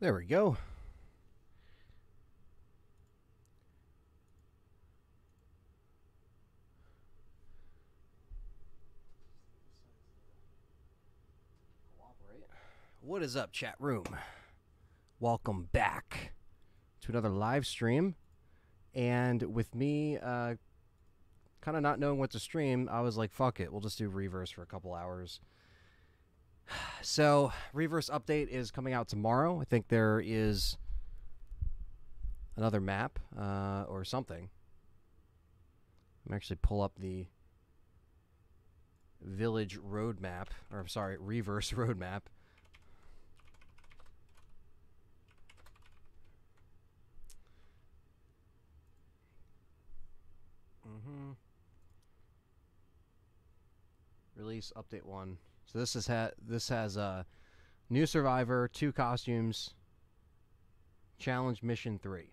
There we go. What is up, chat room? Welcome back to another live stream. And with me, uh, kind of not knowing what to stream, I was like, fuck it, we'll just do Reverse for a couple hours. So, Reverse update is coming out tomorrow. I think there is another map uh, or something. I'm actually pull up the village roadmap, or I'm sorry, Reverse road map. Mm-hmm. Release update one. So this is ha- this has uh, new survivor, two costumes, challenge mission three.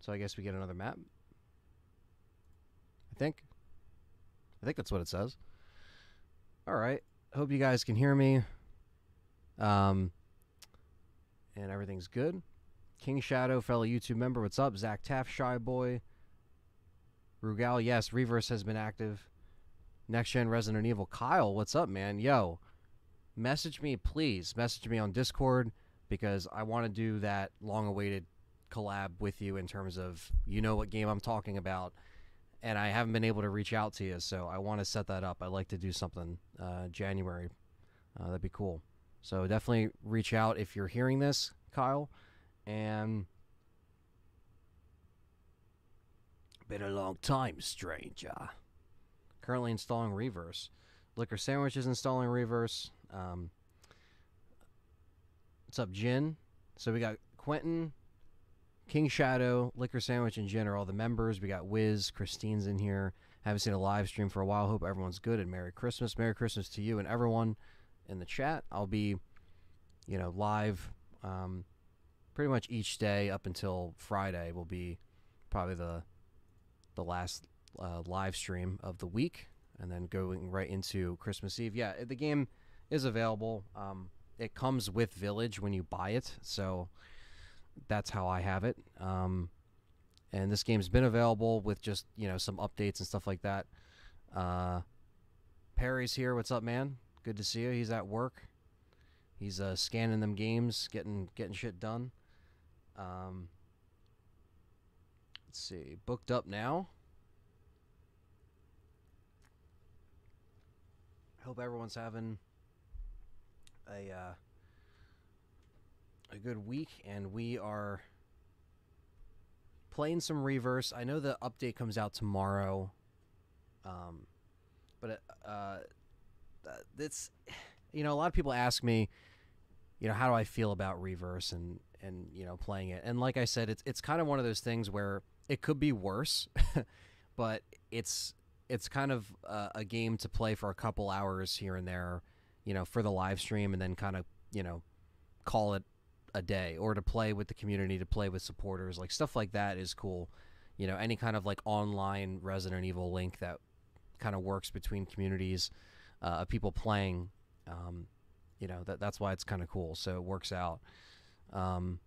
So I guess we get another map. I think. I think that's what it says. All right. Hope you guys can hear me. Um, and everything's good. King Shadow, fellow YouTube member, what's up? Zach Taft, Shy Boy. Rugal, yes, Reverse has been active. Next Gen Resident Evil, Kyle, what's up, man? Yo, message me, please. Message me on Discord because I want to do that long awaited collab with you in terms of you know what game I'm talking about. And I haven't been able to reach out to you, so I want to set that up. I'd like to do something uh, January. Uh, that'd be cool. So definitely reach out if you're hearing this, Kyle. And Been a long time, stranger. Currently installing reverse. Liquor Sandwich is installing reverse. Um, what's up, Jin? So we got Quentin, King Shadow, Liquor Sandwich, and Jin are all the members. We got Wiz, Christine's in here. Haven't seen a live stream for a while. Hope everyone's good and Merry Christmas. Merry Christmas to you and everyone in the chat. I'll be, you know, live um, pretty much each day up until Friday will be probably the the last uh, live stream of the week, and then going right into Christmas Eve. Yeah, the game is available. Um, it comes with Village when you buy it, so that's how I have it. Um, and this game's been available with just you know some updates and stuff like that. Uh, Perry's here. What's up, man? Good to see you. He's at work. He's uh, scanning them games, getting getting shit done. Um, Let's see. Booked up now. Hope everyone's having a uh, a good week, and we are playing some reverse. I know the update comes out tomorrow, um, but uh, it's you know a lot of people ask me, you know, how do I feel about reverse and and you know playing it, and like I said, it's it's kind of one of those things where it could be worse, but it's it's kind of uh, a game to play for a couple hours here and there, you know, for the live stream, and then kind of you know call it a day, or to play with the community, to play with supporters, like stuff like that is cool. You know, any kind of like online Resident Evil link that kind of works between communities uh, of people playing. Um, you know that that's why it's kind of cool. So it works out. Um,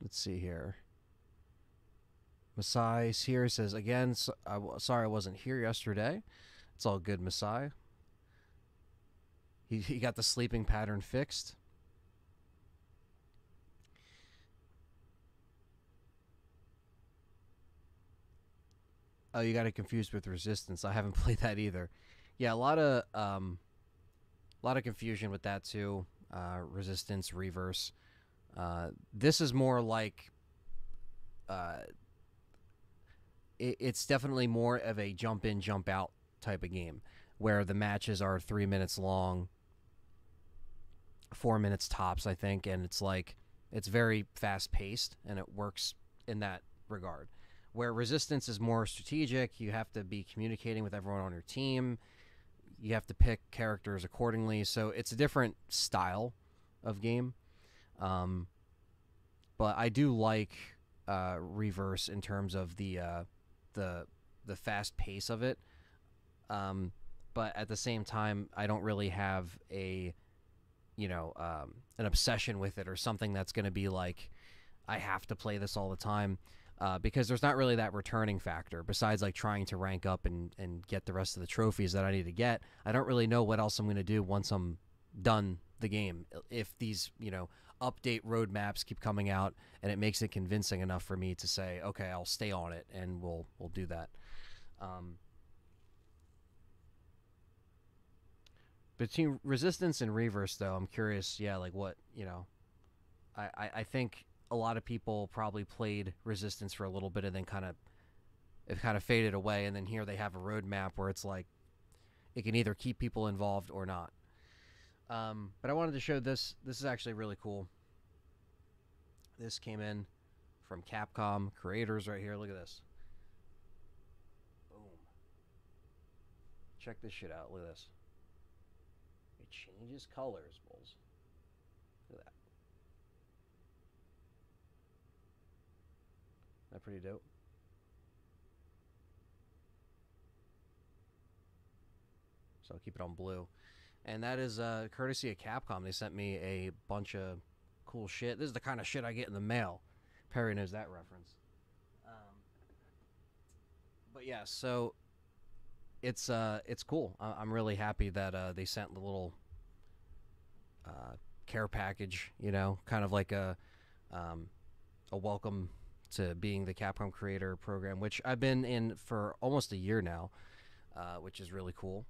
Let's see here. Masai here says again. So, I, sorry I wasn't here yesterday. It's all good, Masai. He he got the sleeping pattern fixed. Oh, you got it confused with Resistance. I haven't played that either. Yeah, a lot of um, a lot of confusion with that too. Uh, resistance, Reverse. Uh, this is more like uh, it, it's definitely more of a jump in, jump out type of game where the matches are three minutes long, four minutes tops, I think, and it's like it's very fast paced and it works in that regard. Where resistance is more strategic, you have to be communicating with everyone on your team. You have to pick characters accordingly, so it's a different style of game. Um, but I do like uh, reverse in terms of the uh, the the fast pace of it. Um, but at the same time, I don't really have a, you know, um, an obsession with it or something that's going to be like, I have to play this all the time. Uh, because there's not really that returning factor besides like trying to rank up and, and get the rest of the trophies that I need to get. I don't really know what else I'm going to do once I'm done the game. If these, you know, update roadmaps keep coming out and it makes it convincing enough for me to say, okay, I'll stay on it and we'll we'll do that. Um, between resistance and reverse though, I'm curious, yeah, like what, you know, I, I, I think a lot of people probably played Resistance for a little bit and then kind of it kind of faded away. And then here they have a roadmap where it's like it can either keep people involved or not. Um, but I wanted to show this. This is actually really cool. This came in from Capcom creators right here. Look at this. Boom. Check this shit out. Look at this. It changes colors, bulls. Look at that. That pretty dope. So I'll keep it on blue. And that is uh, courtesy of Capcom. They sent me a bunch of cool shit. This is the kind of shit I get in the mail. Perry knows that reference. Um, but yeah, so it's uh, it's cool. I- am really happy that uh, they sent the little uh, care package. You know, kind of like a um, a welcome to being the Capcom Creator Program, which I've been in for almost a year now, uh, which is really cool.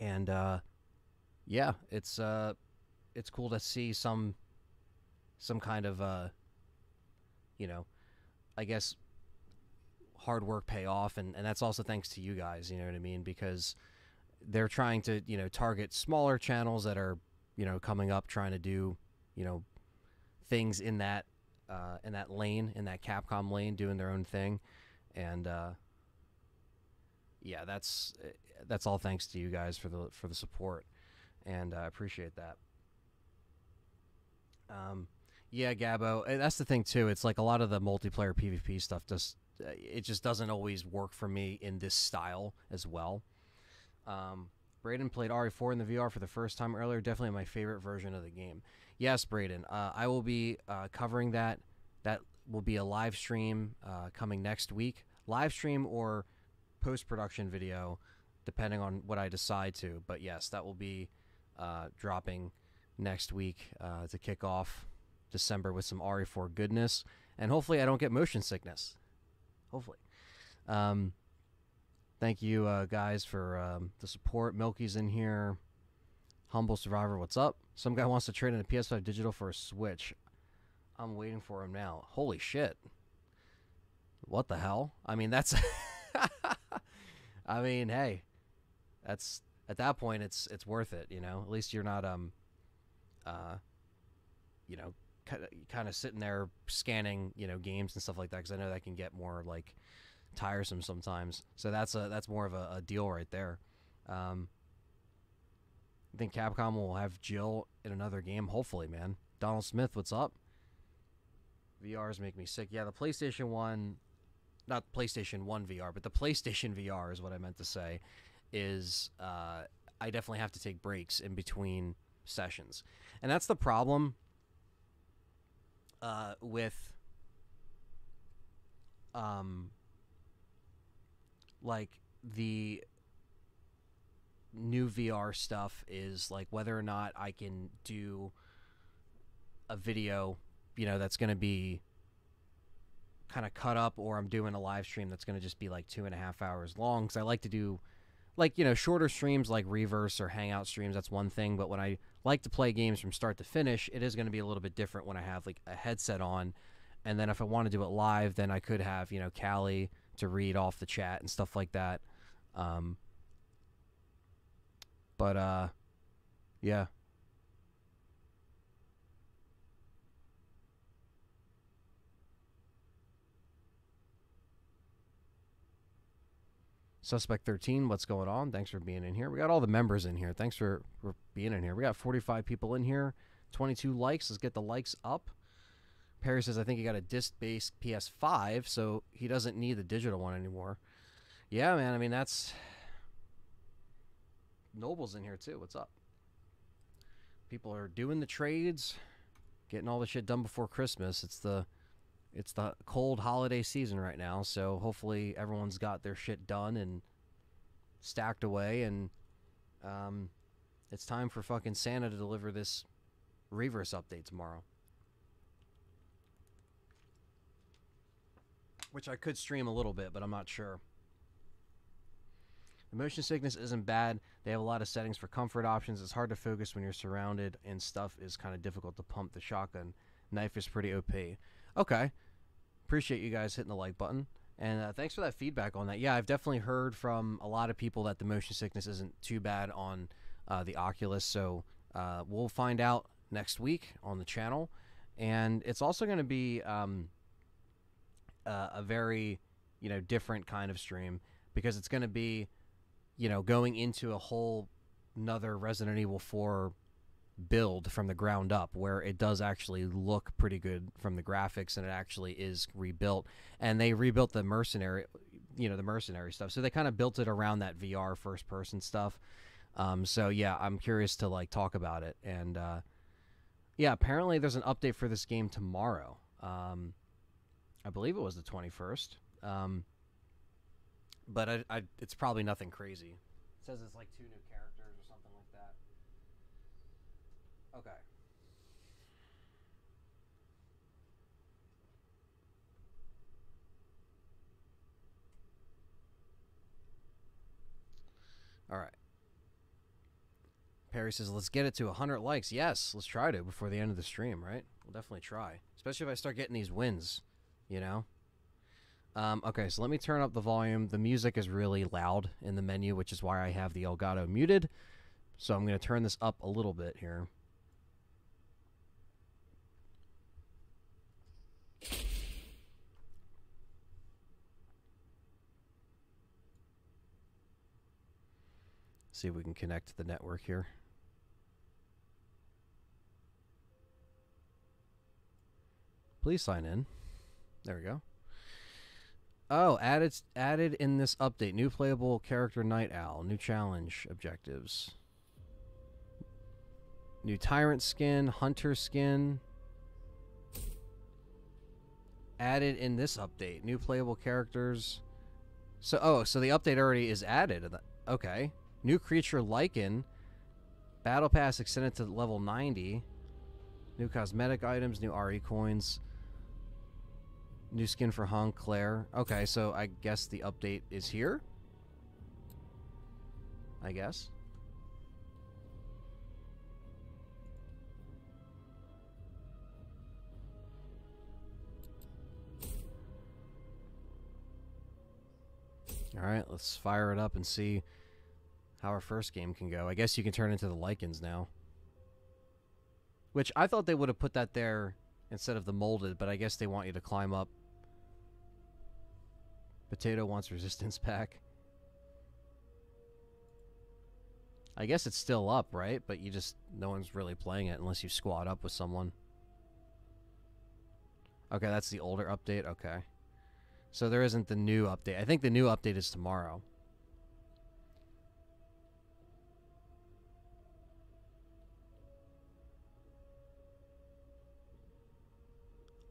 And uh, yeah, it's uh, it's cool to see some some kind of uh, you know, I guess hard work pay off, and and that's also thanks to you guys. You know what I mean? Because they're trying to you know target smaller channels that are you know coming up, trying to do you know things in that uh, in that lane, in that Capcom lane, doing their own thing, and uh, yeah, that's that's all thanks to you guys for the for the support, and I uh, appreciate that. Um, yeah, Gabo, eh, that's the thing too. It's like a lot of the multiplayer PvP stuff just uh, it just doesn't always work for me in this style as well. Um, Braden played RE4 in the VR for the first time earlier. Definitely my favorite version of the game. Yes, Braden. Uh, I will be uh, covering that. That will be a live stream uh, coming next week. Live stream or post production video, depending on what I decide to. But yes, that will be uh, dropping next week uh, to kick off December with some RE4 goodness. And hopefully, I don't get motion sickness. Hopefully. Um, thank you, uh, guys, for um, the support. Milky's in here. Humble Survivor, what's up? Some guy wants to trade in a PS5 digital for a Switch. I'm waiting for him now. Holy shit. What the hell? I mean, that's. I mean, hey, that's at that point it's it's worth it, you know. At least you're not um, uh, you know, kind of sitting there scanning, you know, games and stuff like that because I know that can get more like tiresome sometimes. So that's a that's more of a, a deal right there. Um, I think Capcom will have Jill in another game. Hopefully, man. Donald Smith, what's up? VRs make me sick. Yeah, the PlayStation One, not PlayStation One VR, but the PlayStation VR is what I meant to say. Is uh, I definitely have to take breaks in between sessions, and that's the problem uh, with um, like the new VR stuff is like whether or not I can do a video, you know, that's going to be kind of cut up, or I'm doing a live stream that's going to just be like two and a half hours long. Because I like to do, like, you know, shorter streams like Reverse or Hangout streams. That's one thing. But when I like to play games from start to finish, it is going to be a little bit different when I have like a headset on. And then if I want to do it live, then I could have, you know, Callie to read off the chat and stuff like that. Um, but uh, yeah. Suspect 13, what's going on? Thanks for being in here. We got all the members in here. Thanks for, for being in here. We got 45 people in here, 22 likes. Let's get the likes up. Perry says, I think he got a disc based PS5, so he doesn't need the digital one anymore. Yeah, man. I mean, that's Noble's in here too. What's up? People are doing the trades, getting all the shit done before Christmas. It's the it's the cold holiday season right now, so hopefully everyone's got their shit done and stacked away and um it's time for fucking Santa to deliver this Reverse update tomorrow. Which I could stream a little bit, but I'm not sure. Motion sickness isn't bad. They have a lot of settings for comfort options. It's hard to focus when you're surrounded, and stuff is kind of difficult to pump. The shotgun knife is pretty OP. Okay. Appreciate you guys hitting the like button. And uh, thanks for that feedback on that. Yeah, I've definitely heard from a lot of people that the motion sickness isn't too bad on uh, the Oculus. So uh, we'll find out next week on the channel. And it's also going to be um, a very, you know, different kind of stream because it's going to be, you know, going into a whole another Resident Evil 4 build from the ground up where it does actually look pretty good from the graphics and it actually is rebuilt and they rebuilt the mercenary you know the mercenary stuff so they kind of built it around that vr first person stuff um, so yeah i'm curious to like talk about it and uh, yeah, apparently there's an update for this game tomorrow. Um, I believe it was the 21st. Um, but I, I, it's probably nothing crazy. It says it's like two new characters or something like that. Okay. All right. Perry says, let's get it to 100 likes. Yes, let's try to before the end of the stream, right? We'll definitely try. Especially if I start getting these wins, you know? Um, okay, so let me turn up the volume. The music is really loud in the menu, which is why I have the Elgato muted. So I'm going to turn this up a little bit here. See if we can connect to the network here. Please sign in. There we go. Oh, added added in this update. New playable character Night Owl. New challenge objectives. New tyrant skin, hunter skin. Added in this update. New playable characters. So oh, so the update already is added. Okay. New creature Lycan. Battle pass extended to level 90. New cosmetic items, new RE coins. New skin for Hong Claire. Okay, so I guess the update is here? I guess. Alright, let's fire it up and see how our first game can go. I guess you can turn into the Lycans now. Which I thought they would have put that there instead of the molded, but I guess they want you to climb up Potato wants resistance pack. I guess it's still up, right? But you just, no one's really playing it unless you squad up with someone. Okay, that's the older update. Okay. So there isn't the new update. I think the new update is tomorrow.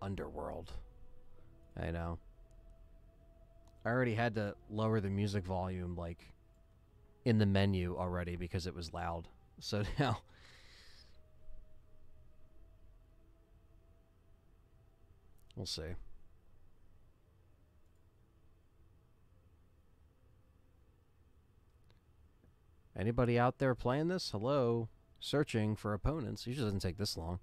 Underworld. I know. I already had to lower the music volume like in the menu already because it was loud. So now we'll see. Anybody out there playing this? Hello? Searching for opponents. Usually doesn't take this long.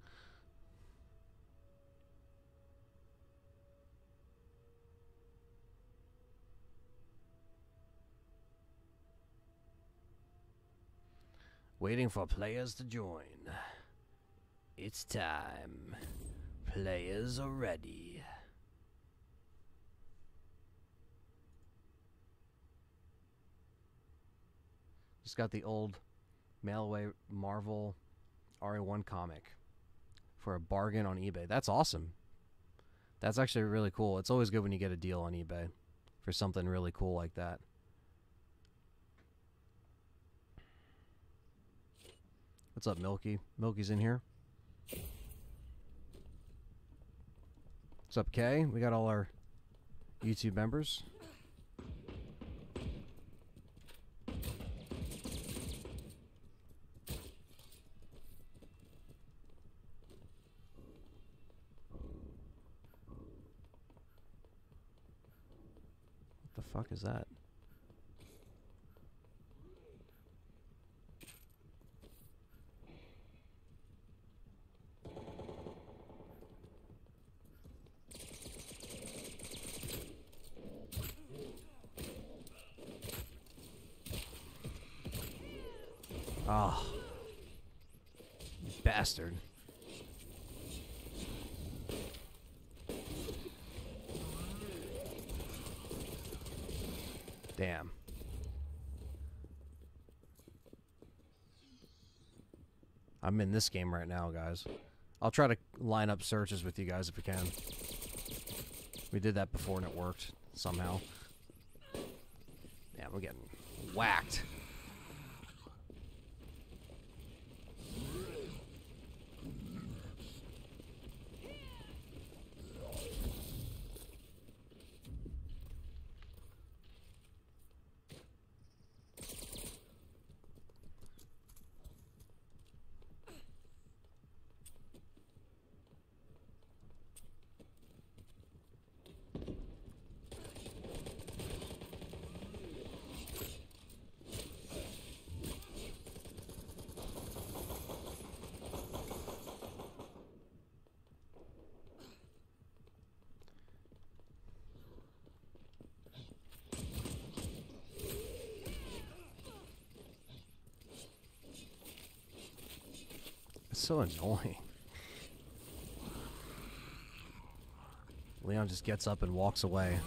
Waiting for players to join. It's time. Players are ready. Just got the old mail-away Marvel RE1 comic for a bargain on eBay. That's awesome. That's actually really cool. It's always good when you get a deal on eBay for something really cool like that. What's up, Milky? Milky's in here. What's up, Kay? We got all our YouTube members. What the fuck is that? Oh. Bastard. Damn. I'm in this game right now, guys. I'll try to line up searches with you guys if we can. We did that before and it worked somehow. Yeah, we're getting whacked. It's so annoying. Leon just gets up and walks away.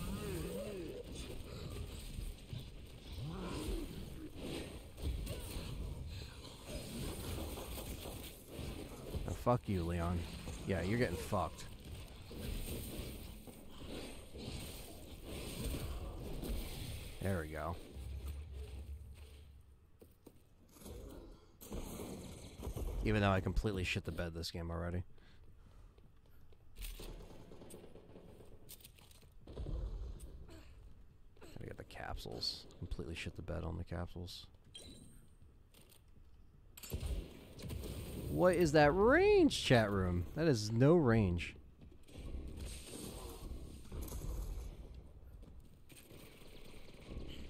Oh, fuck you, Leon. Yeah, you're getting fucked. There we go. Even though I completely shit the bed this game already. I get the capsules. Completely shit the bed on the capsules. What is that range, chat room? That is no range.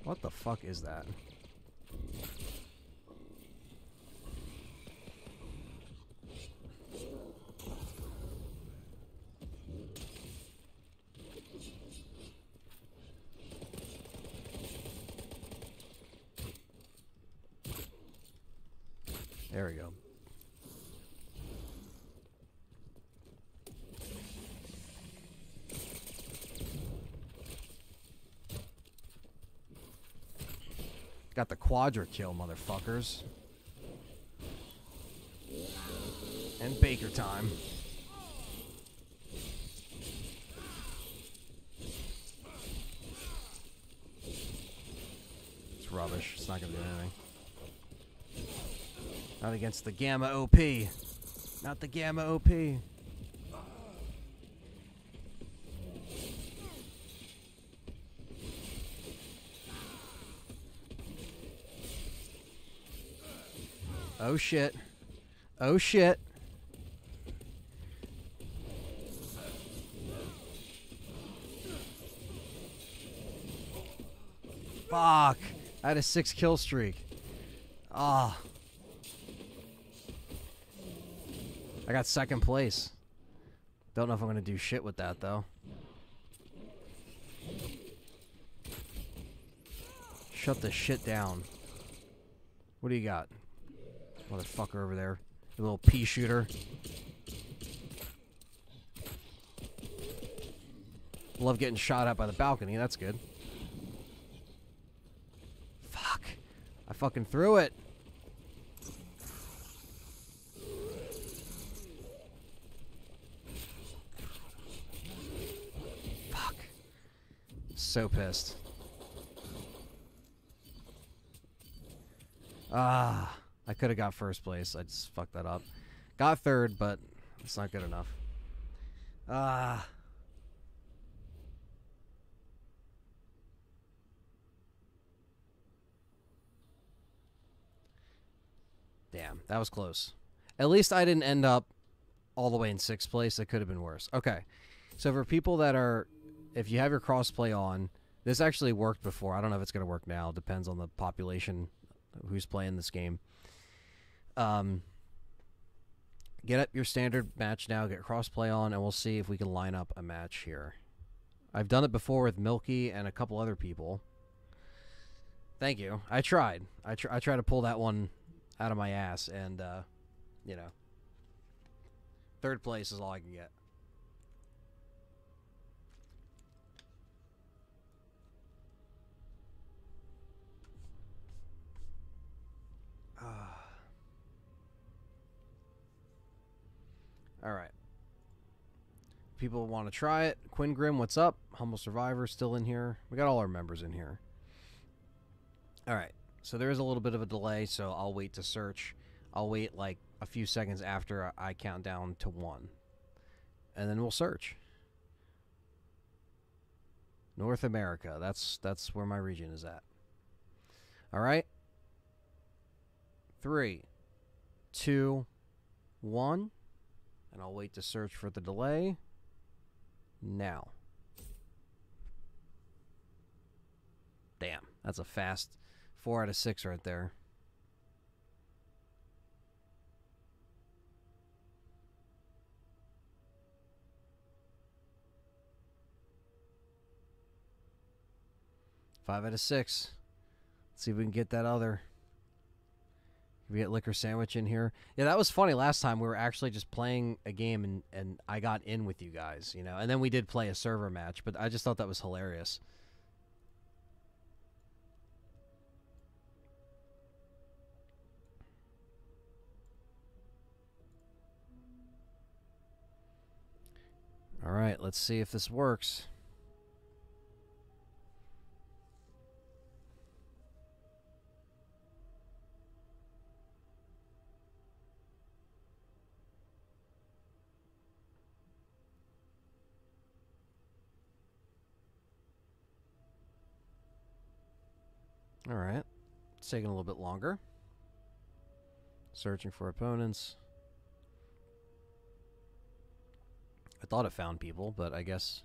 What the fuck is that? There we go. Got the quadra kill, motherfuckers. And Baker time. It's rubbish. It's not gonna do anything. Not against the Gamma OP. Not the Gamma OP. Oh shit. Oh shit. Fuck. I had a six kill streak. Ah. I got second place. Don't know if I'm gonna do shit with that though. Shut the shit down. What do you got? Motherfucker over there. You little pea shooter. Love getting shot at by the balcony. That's good. Fuck. I fucking threw it. Fuck. So pissed. Ah. I could have got first place. I just fucked that up. Got third, but it's not good enough. Ah. Damn, that was close. At least I didn't end up all the way in sixth place. It could have been worse. Okay. So for people that are, if you have your crossplay on, this actually worked before. I don't know if it's going to work now. Depends on the population who's playing this game. Um, get up your standard match now, get crossplay on, and we'll see if we can line up a match here. I've done it before with Milky and a couple other people. Thank you. I tried. I, tr- I tried to pull that one out of my ass, and, uh, you know, third place is all I can get. All right. People want to try it. Quinn Grimm, what's up? Humble Survivor still in here. We got all our members in here. All right. So there is a little bit of a delay, so I'll wait to search. I'll wait like a few seconds after I count down to one. And then we'll search. North America. That's that's where my region is at. All right. Three, two, one. And I'll wait to search for the delay. Now. Damn, that's a fast four out of six right there. Five out of six. Let's see if we can get that other. We get liquor sandwich in here. Yeah, that was funny. Last time we were actually just playing a game and and I got in with you guys, you know. And then we did play a server match, but I just thought that was hilarious. All right, let's see if this works. All right. It's taking a little bit longer. Searching for opponents. I thought it found people, but I guess.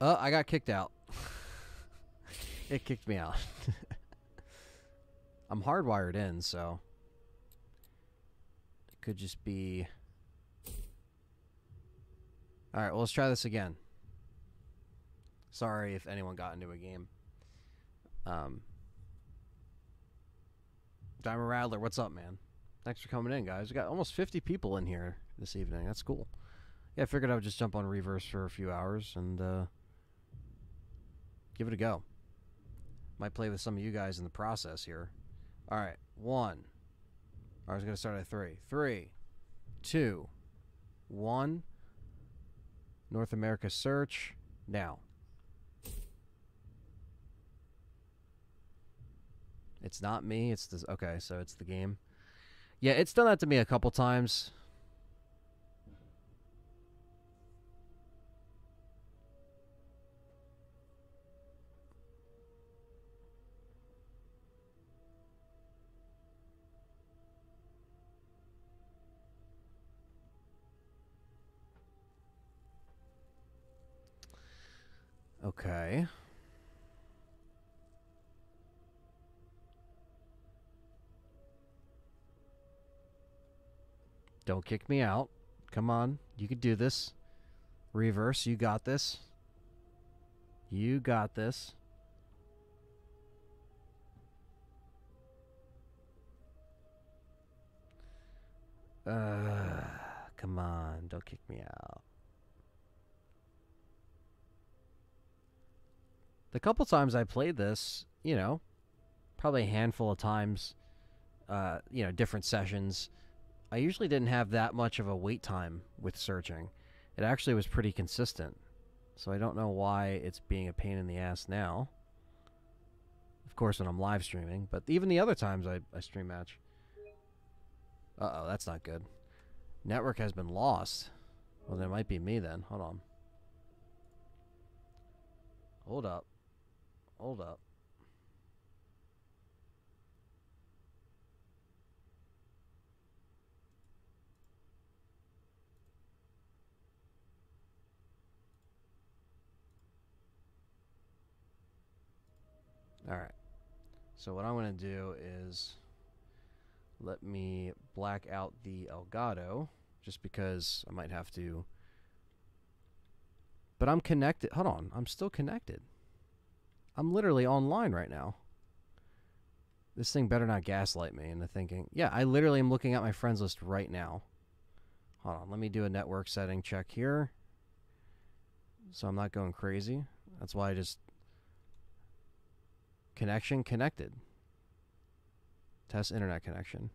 Oh, I got kicked out. it kicked me out. I'm hardwired in, so. Could just be... Alright, well, let's try this again. Sorry if anyone got into a game. Um, Diamond Rattler, what's up, man? Thanks for coming in, guys. We got almost 50 people in here this evening. That's cool. Yeah, I figured I would just jump on Reverse for a few hours and uh, give it a go. Might play with some of you guys in the process here. All right, one. I was to start at three. Three, two, one. North America search now. It's not me. It's this. Okay, so it's the game. Yeah, it's done that to me a couple times. Okay. Don't kick me out. Come on. You can do this. Reverse, you got this. You got this. Uh, come on. Don't kick me out. The couple times I played this, you know, probably a handful of times, uh, you know, different sessions. I usually didn't have that much of a wait time with searching. It actually was pretty consistent. So I don't know why it's being a pain in the ass now. Of course, when I'm live streaming, but even the other times I, I stream match. Uh oh, that's not good. Network has been lost. Well, that might be me then. Hold on. Hold up. Hold up. All right. So what I'm going to do is let me black out the Elgato just because I might have to. But I'm connected. Hold on. I'm still connected. I'm literally online right now. This thing better not gaslight me into thinking. Yeah, I literally am looking at my friends list right now. Hold on. Let me do a network setting check here. So I'm not going crazy. That's why I just Connection connected. Test internet connection.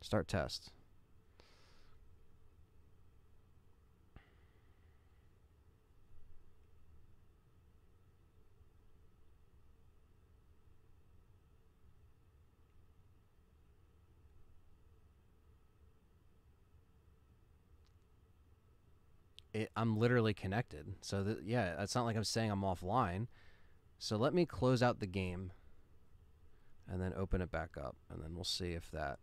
Start test. It, I'm literally connected. So yeah, it's not like I'm saying I'm offline. So let me close out the game and then open it back up and then we'll see if that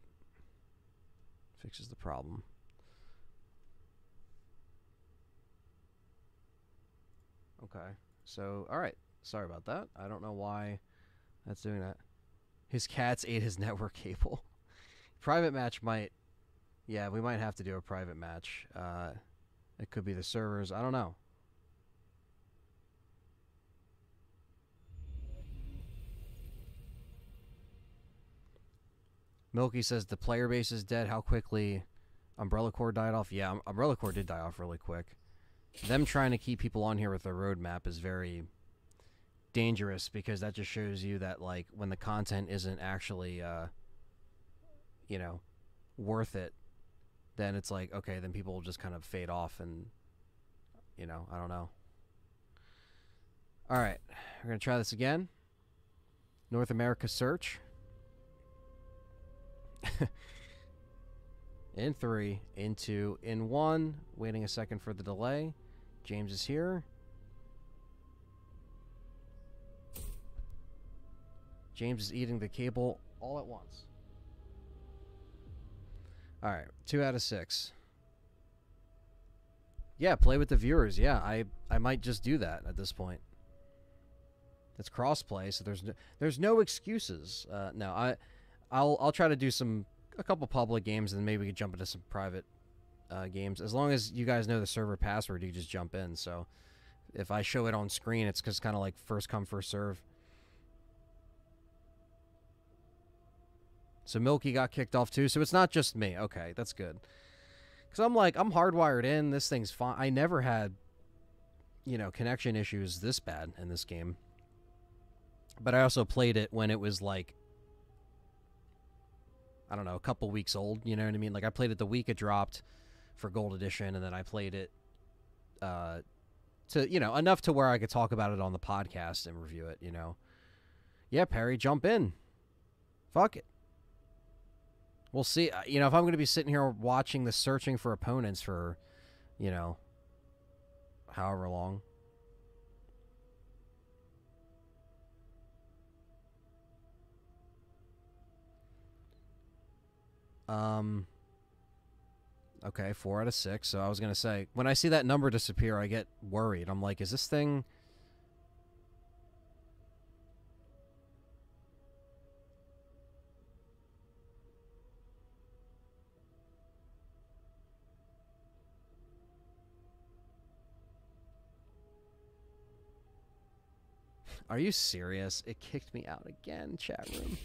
fixes the problem. Okay. So, all right. Sorry about that. I don't know why that's doing that. His cats ate his network cable. private match might yeah, we might have to do a private match. Uh, it could be the servers. I don't know. Milky says the player base is dead. How quickly Umbrella Corps died off? Yeah, um, Umbrella Corps did die off really quick. Them trying to keep people on here with their roadmap is very dangerous because that just shows you that like when the content isn't actually uh you know worth it then it's like okay then people will just kind of fade off and you know i don't know all right we're gonna try this again north america search in three, in two, in one. Waiting a second for the delay. James is here. James is eating the cable all at once. All right, two out of six. Yeah, play with the viewers. Yeah, I I might just do that at this point. It's crossplay, so there's no, there's no excuses. Uh, no, I I'll I'll try to do some a couple public games, and then maybe we could jump into some private uh, games. As long as you guys know the server password, you just jump in. So if I show it on screen, it's just kind of like first come first serve. So Milky got kicked off too. So it's not just me. Okay, that's good. Because I'm like I'm hardwired in. This thing's fine. I never had you know connection issues this bad in this game. But I also played it when it was like I don't know, a couple weeks old. You know what I mean? Like I played it the week it dropped for Gold Edition, and then I played it uh, to you know enough to where I could talk about it on the podcast and review it. You know, yeah, Perry, jump in. Fuck it. We'll see. Uh, you know, if I'm going to be sitting here watching the searching for opponents for, you know, however long. Um. Okay, four out of six. So I was gonna say, when I see that number disappear, I get worried. I'm like, is this thing? Are you serious? It kicked me out again, chat room.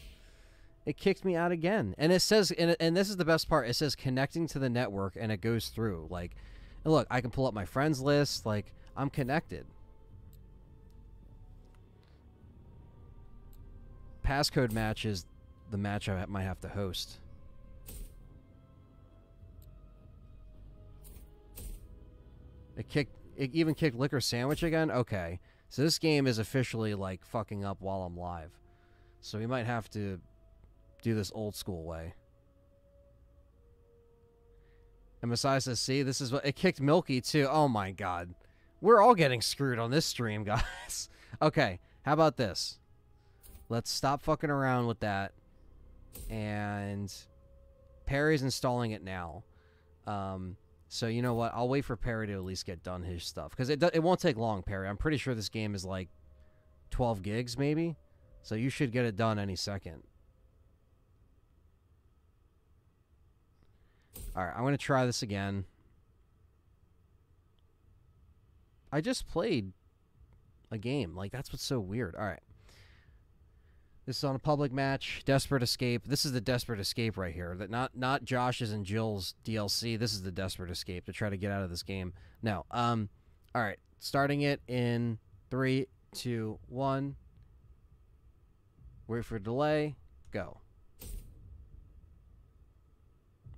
It kicked me out again. And it says, and, and this is the best part, it says connecting to the network and it goes through. Like, look, I can pull up my friends list. Like, I'm connected. Passcode match is the match I might have to host. It kicked. It even kicked liquor sandwich again. Okay, so this game is officially like fucking up while I'm live. So we might have to do this old school way. And Messiah says, "See, this is what it kicked Milky too. Oh my god, we're all getting screwed on this stream, guys. okay, how about this? Let's stop fucking around with that. And Perry's installing it now. Um, so you know what? I'll wait for Perry to at least get done his stuff because it it won't take long, Perry. I'm pretty sure this game is like 12 gigs, maybe. So you should get it done any second. All right, I'm gonna try this again. I just played a game. Like that's what's so weird. All right. This is on a public match. Desperate Escape. This is the Desperate Escape right here. That not not Josh's and Jill's DLC. This is the Desperate Escape to try to get out of this game. Now, um, all right. Starting it in three, two, one. Wait for delay. Go.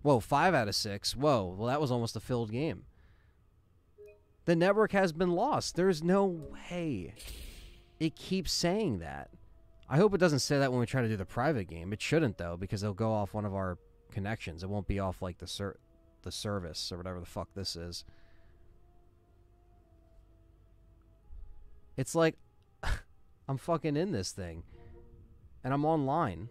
Whoa, five out of six. Whoa, well that was almost a filled game. The network has been lost. There's no way. It keeps saying that. I hope it doesn't say that when we try to do the private game. It shouldn't though, because it'll go off one of our connections. It won't be off like the the service or whatever the fuck this is. It's like I'm fucking in this thing. And I'm online.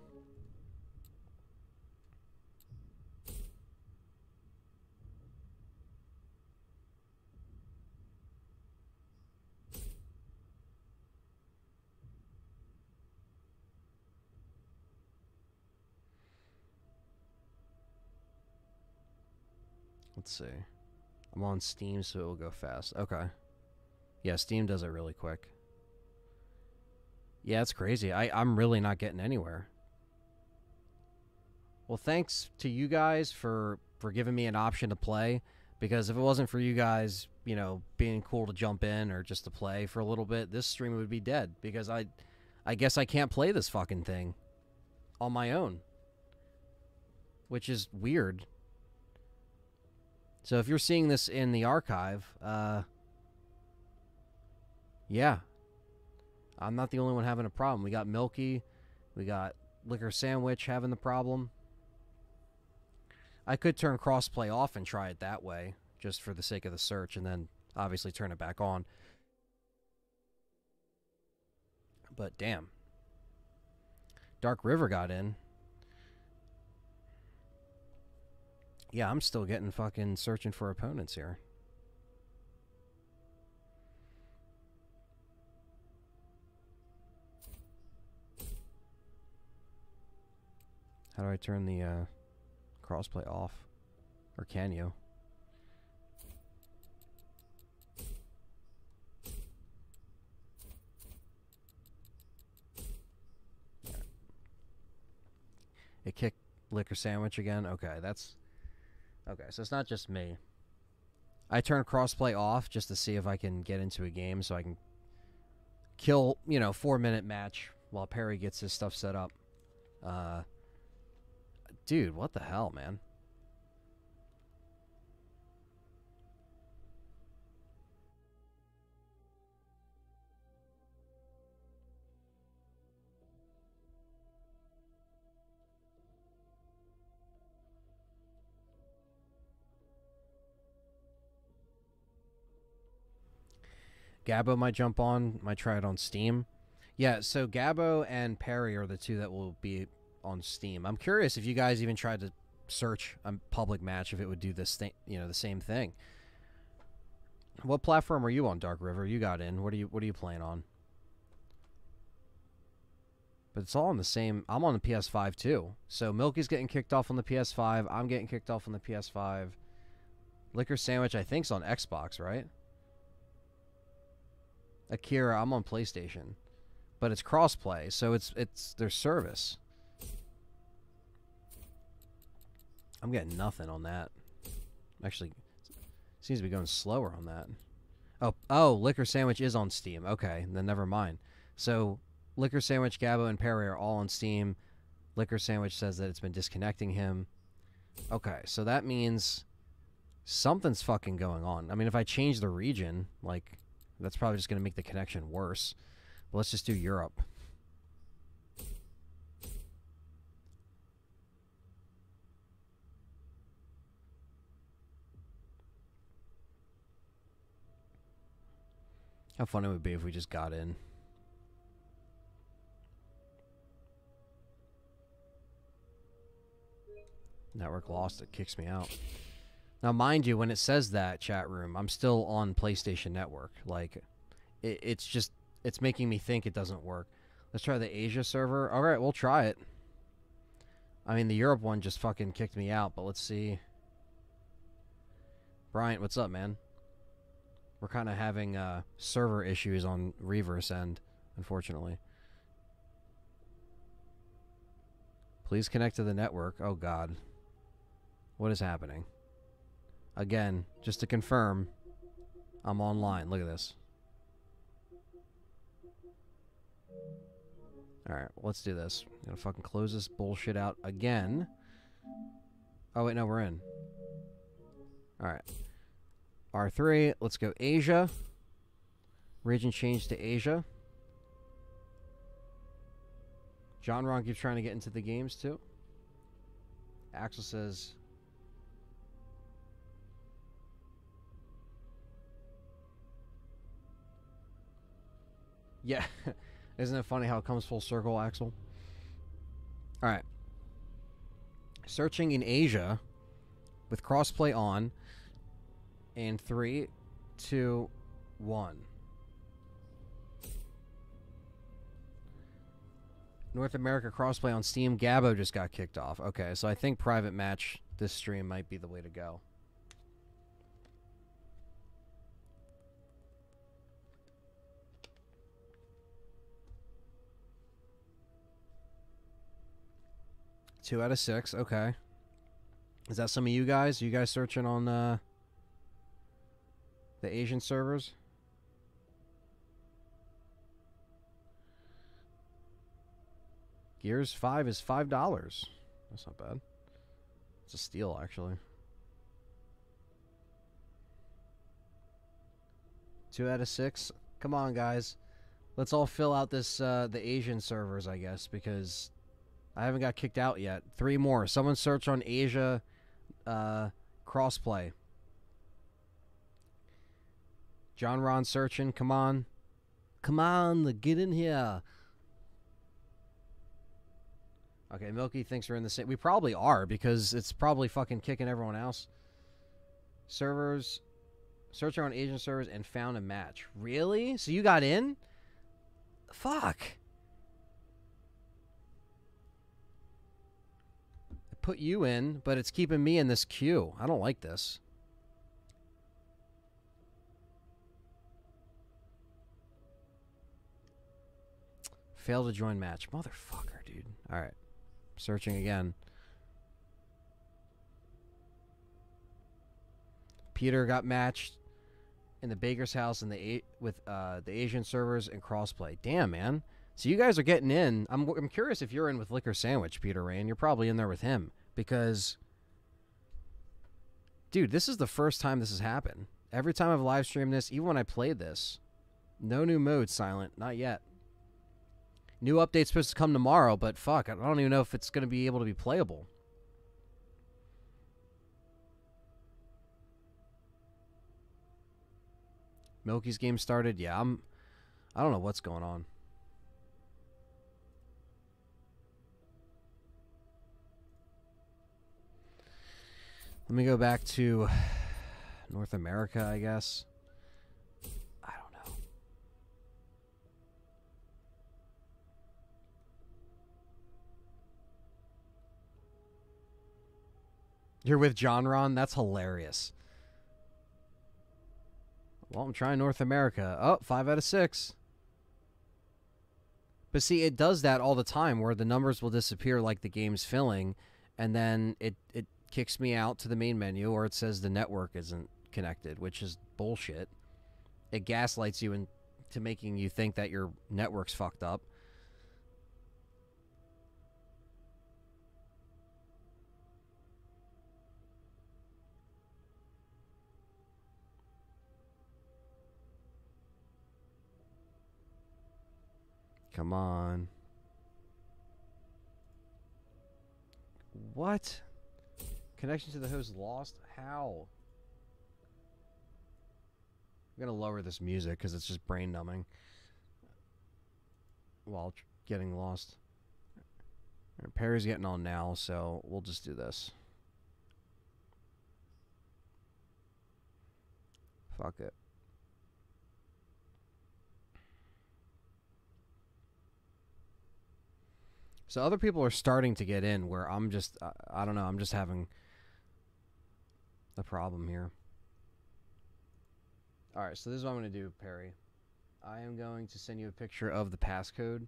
Let's see. I'm on Steam, so it will go fast. Okay. Yeah, Steam does it really quick. Yeah, it's crazy. I, I'm really not getting anywhere. Well, thanks to you guys for, for giving me an option to play. Because if it wasn't for you guys, you know, being cool to jump in or just to play for a little bit, this stream would be dead. Because I, I guess I can't play this fucking thing on my own. Which is weird. So if you're seeing this in the archive, uh, yeah, I'm not the only one having a problem. We got Milky, we got Liquor Sandwich having the problem. I could turn crossplay off and try it that way, just for the sake of the search, and then obviously turn it back on. But damn. Dark River got in. Yeah, I'm still getting fucking searching for opponents here. How do I turn the uh, crossplay off? Or can you? It kicked liquor sandwich again. Okay, that's Okay, so it's not just me. I turn crossplay off just to see if I can get into a game so I can kill, you know, four minute match while Perry gets his stuff set up. Uh, dude, what the hell, man? Gabo might jump on, might try it on Steam. Yeah, so Gabo and Perry are the two that will be on Steam. I'm curious if you guys even tried to search a public match if it would do this thing, you know, the same thing. What platform are you on, Dark River? You got in. What are you What are you playing on? But it's all on the same. I'm on the PS5 too. So Milky's getting kicked off on the PS5. I'm getting kicked off on the PS5. Liquor Sandwich, I think's on Xbox, right? Akira, I'm on PlayStation, but it's crossplay, so it's it's their service. I'm getting nothing on that. Actually, seems to be going slower on that. Oh, oh, Liquor Sandwich is on Steam. Okay, then never mind. So, Liquor Sandwich, Gabo, and Perry are all on Steam. Liquor Sandwich says that it's been disconnecting him. Okay, so that means Something's fucking going on. I mean, if I change the region, like, that's probably just going to make the connection worse. But let's just do Europe. How fun it would be if we just got in. Network lost. It kicks me out. Now, mind you, when it says that chat room, I'm still on PlayStation Network. Like, it, it's just it's making me think it doesn't work. Let's try the Asia server. All right, we'll try it. I mean, the Europe one just fucking kicked me out, but let's see. Bryant, what's up, man? We're kind of having uh, server issues on Reverse end, unfortunately. Please connect to the network. Oh, God. What is happening? Again, just to confirm, I'm online. Look at this. Alright, let's do this. I'm gonna fucking close this bullshit out again. Oh, wait, no, we're in. Alright. R3, let's go Asia. Region change to Asia. John Ron keeps trying to get into the games too. Axel says Yeah. Isn't it funny how it comes full circle, Axel? All right. Searching in Asia with crossplay on. And three, two, one. North America crossplay on Steam. Gabo just got kicked off. Okay, so I think private match this stream might be the way to go. Two out of six. Okay. Is that some of you guys? Are you guys searching on uh, the Asian servers? Gears 5 is $5. That's not bad. It's a steal, actually. Two out of six. Come on, guys. Let's all fill out this uh, the Asian servers, I guess, because I haven't got kicked out yet. Three more. Someone search on Asia uh, crossplay. John Ron searching. Come on. Come on, get in here. Okay, Milky thinks we're in the same. We probably are because it's probably fucking kicking everyone else. Servers, searching on Asian servers and found a match. Really? So you got in? Fuck. Put you in, but it's keeping me in this queue. I don't like this. Fail to join match. Motherfucker, dude. Alright. Searching again. Peter got matched in the baker's house in the with uh, the Asian servers and crossplay. Damn, man. So you guys are getting in. I'm, I'm curious if you're in with Liquor Sandwich, Peter Rain. You're probably in there with him because, dude, this is the first time this has happened. Every time I've live streamed this, even when I played this, no new mode, silent, not yet. New update's supposed to come tomorrow, but fuck, I don't even know if it's going to be able to be playable. Milky's game started. Yeah, I'm. I don't know what's going on. Let me go back to North America, I guess. I don't know. You're with John Ron? That's hilarious. Well, I'm trying North America. Oh, five out of six. But see, it does that all the time where the numbers will disappear like the game's filling, and then it, it kicks me out to the main menu or it says the network isn't connected, which is bullshit. It gaslights you into making you think that your network's fucked up. Come on. What? Connection to the host lost? How? I'm to lower this music because it's just brain numbing while getting lost. Perry's getting on now, so we'll just do this. Fuck it. So other people are starting to get in where I'm just I, I don't know, I'm just having a problem here. All right, so this is what I'm going to do, Perry. I am going to send you a picture of the passcode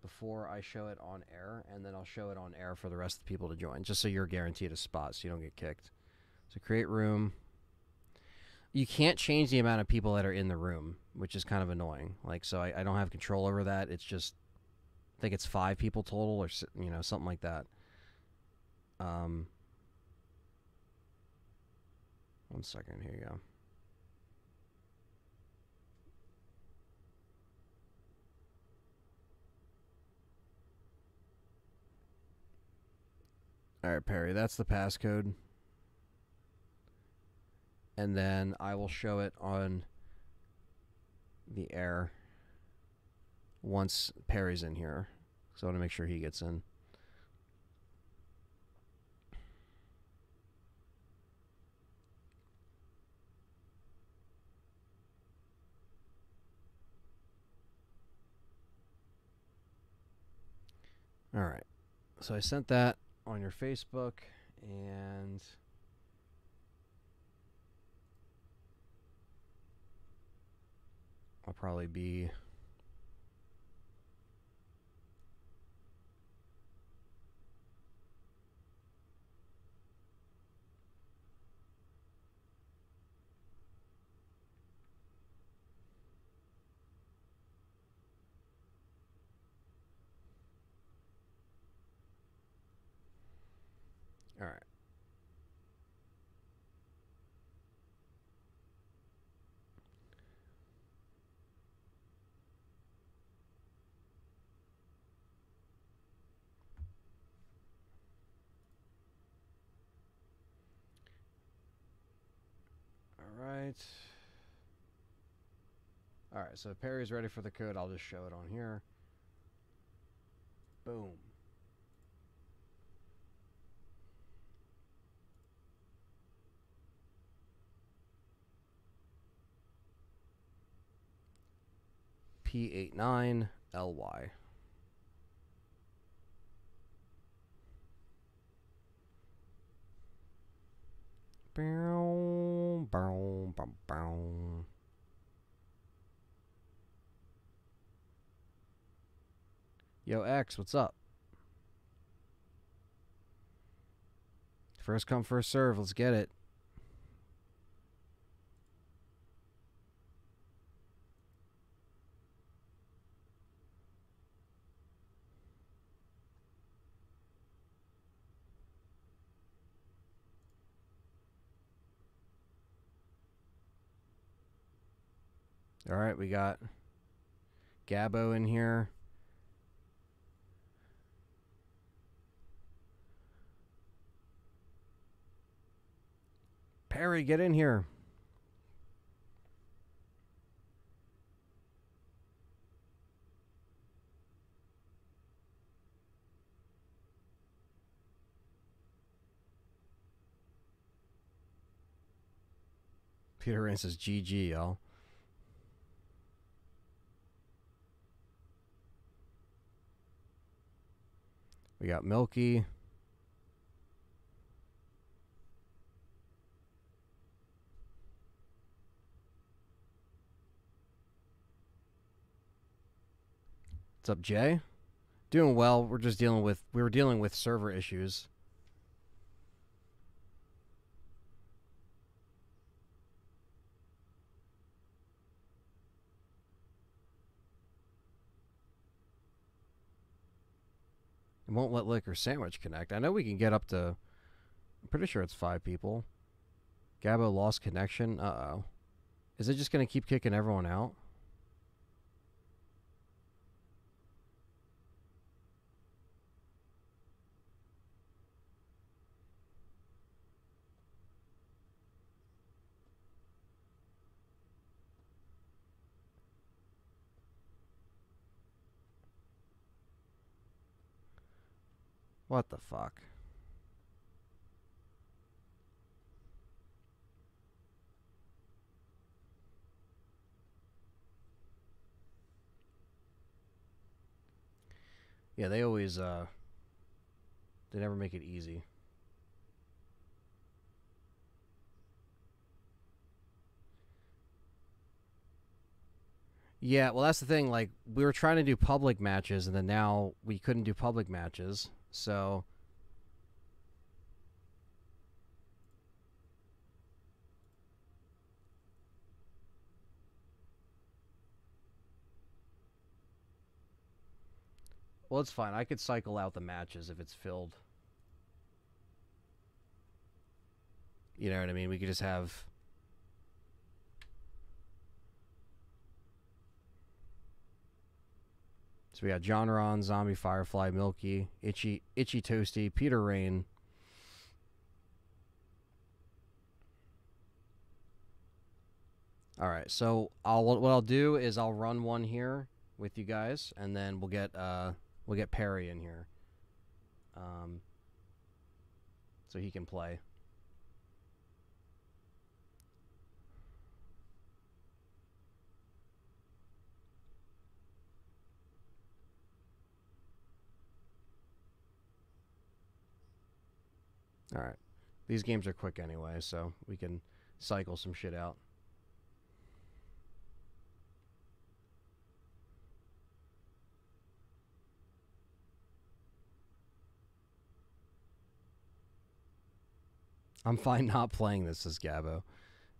before I show it on air, and then I'll show it on air for the rest of the people to join, just so you're guaranteed a spot so you don't get kicked. So create room. You can't change the amount of people that are in the room, which is kind of annoying. Like, so I, I don't have control over that. It's just, I think it's five people total, or you know, something like that. Um, one second. Here you go. All right, Perry, that's the passcode. And then I will show it on the air once Perry's in here. So I want to make sure he gets in. All right. So I sent that on your Facebook and I'll probably be All right. All right. All right, so Perry's ready for the code. I'll just show it on here. Boom. P89LY. Bow, Yo, X, what's up? First come, first serve. Let's get it. All right, we got Gabo in here. Perry, get in here. Peter Rance says GG, y'all. We got Milky. What's up, Jay? Doing well. We're just dealing with we were dealing with server issues. It won't let Liquor Sandwich connect. I know we can get up to. I'm pretty sure it's five people. Gabo lost connection. Uh oh. Is it just gonna keep kicking everyone out? What the fuck? Yeah, they always uh they never make it easy. Yeah, well that's the thing like we were trying to do public matches and then now we couldn't do public matches. So Well, it's fine. I could cycle out the matches if it's filled. You know what I mean? We could just have. So we got John Ron, Zombie Firefly, Milky, Itchy, Itchy Toasty, Peter Rain. All right, so I'll what I'll do is I'll run one here with you guys, and then we'll get uh we'll get Perry in here, um, so he can play. All right. These games are quick anyway, so we can cycle some shit out. I'm fine not playing this as Gabo.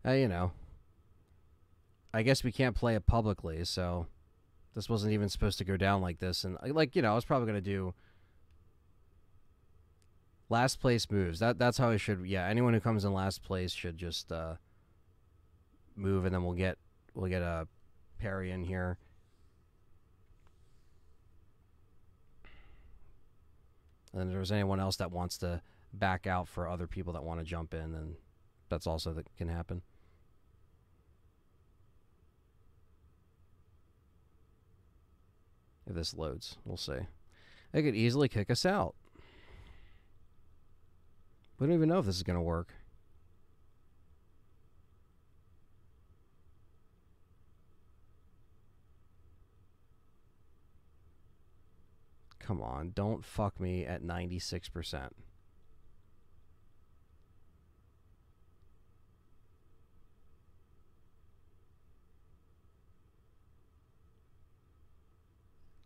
Uh, you know. I guess we can't play it publicly, so this wasn't even supposed to go down like this. And like, you know, I was probably gonna do last place moves. That that's how I should. Yeah, anyone who comes in last place should just uh, move, and then we'll get we'll get a Perry in here. And if there's anyone else that wants to back out for other people that want to jump in, then that's also that can happen. If this loads, we'll see. They could easily kick us out. We don't even know if this is going to work. Come on, don't fuck me at 96%.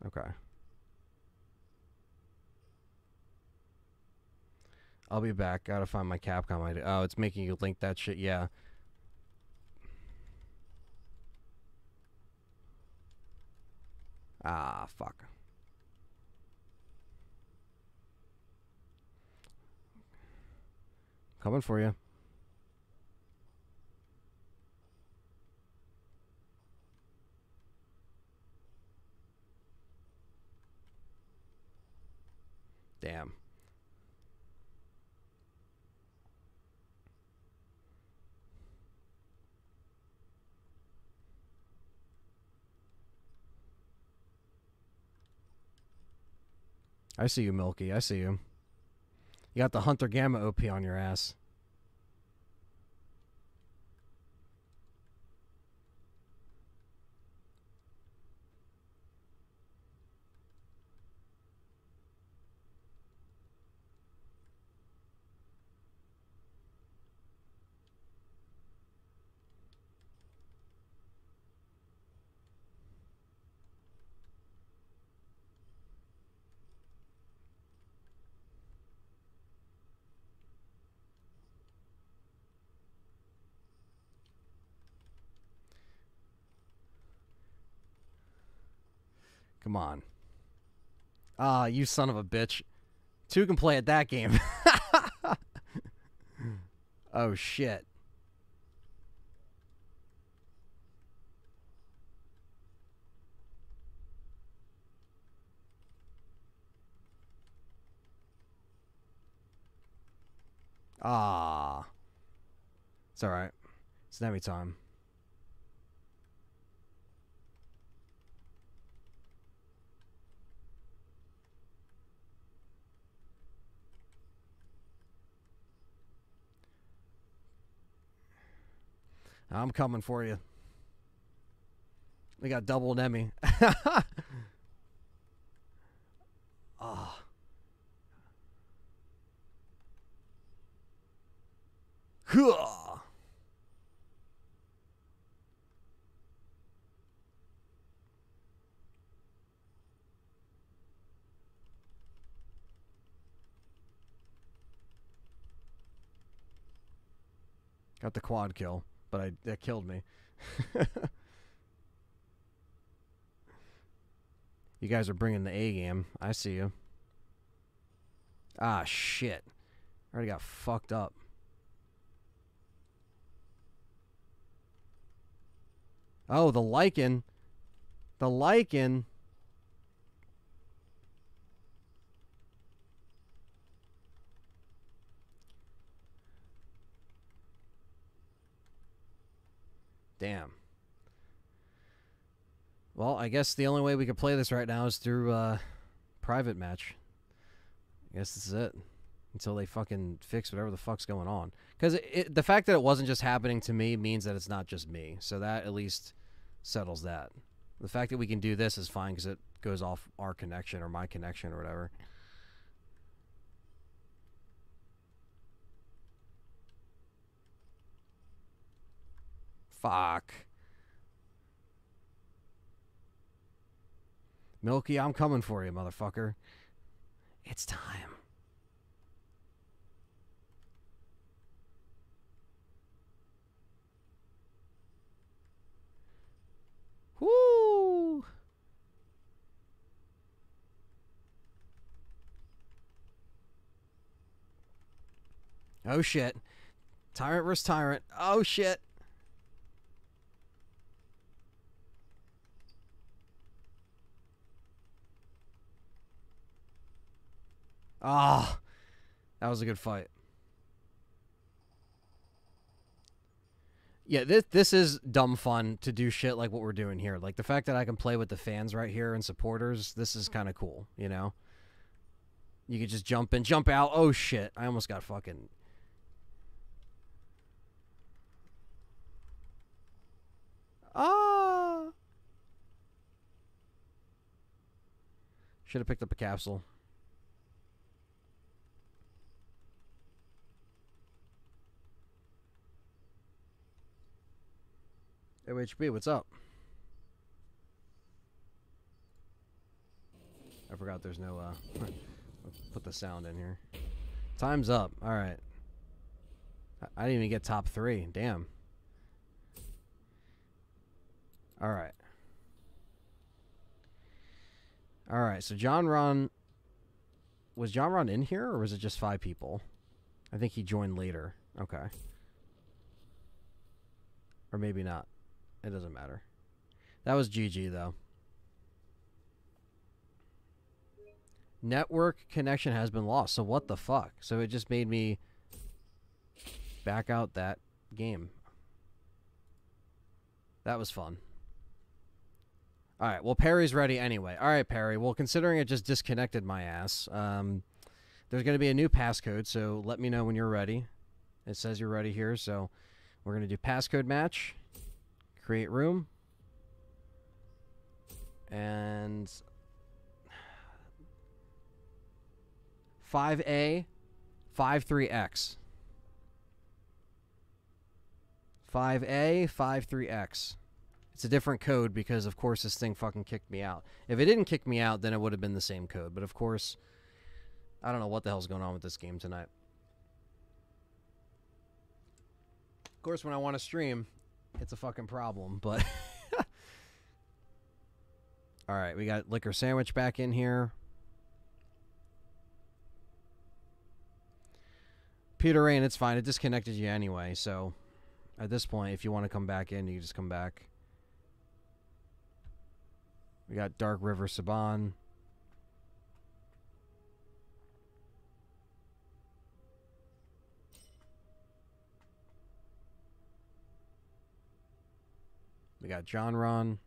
Okay. I'll be back. Gotta find my Capcom ID. Oh, it's making you link that shit. Yeah. Ah, fuck. Coming for you. Damn. I see you, Milky. I see you. You got the Hunter Gamma OP on your ass. Come on. Ah, you son of a bitch. Two can play at that game. oh, shit. Ah. It's alright. It's Nemi time. I'm coming for you. We got double Nemi. oh. Got the quad kill, but I that killed me. you guys are bringing the A game. I see you. Ah, shit. Already got fucked up. Oh, the Lycan. The Lycan. Damn. Well, I guess the only way we could play this right now is through uh, private match. I guess this is it until they fucking fix whatever the fuck's going on. Because the fact that it wasn't just happening to me means that it's not just me. So that at least settles that. The fact that we can do this is fine because it goes off our connection or my connection or whatever. Fuck. Milky, I'm coming for you, motherfucker. It's time. Woo! Oh shit. Tyrant versus Tyrant. Oh shit. Ah, oh, that was a good fight. Yeah, this this is dumb fun to do shit like what we're doing here. Like the fact that I can play with the fans right here and supporters, this is kind of cool, you know? You could just jump in, jump out. Oh shit, I almost got fucking Ah! Should have picked up a capsule. OHB, what's up? I forgot there's no, uh, put the sound in here. Time's up. All right. I didn't even get top three. Damn. All right. All right. So John Ron was John Ron in here or was it just five people? I think he joined later. Okay. Or maybe not. It doesn't matter. That was GG though. Network connection has been lost. So what the fuck? So it just made me back out that game. That was fun. All right. Well, Perry's ready anyway. All right, Perry. Well, considering it just disconnected my ass, um, there's going to be a new passcode. So let me know when you're ready. It says you're ready here. So we're going to do passcode match. Create room. And 5A, 53X. 5A, 53X. It's a different code because, of course, this thing fucking kicked me out. If it didn't kick me out, then it would have been the same code. But, of course, I don't know what the hell's going on with this game tonight. Of course, when I want to stream, it's a fucking problem, but All right, we got liquor sandwich back in here. Peter Rain, it's fine. It disconnected you anyway, so at this point, if you want to come back in, you just come back. We got Dark River Saban. We got John Ron.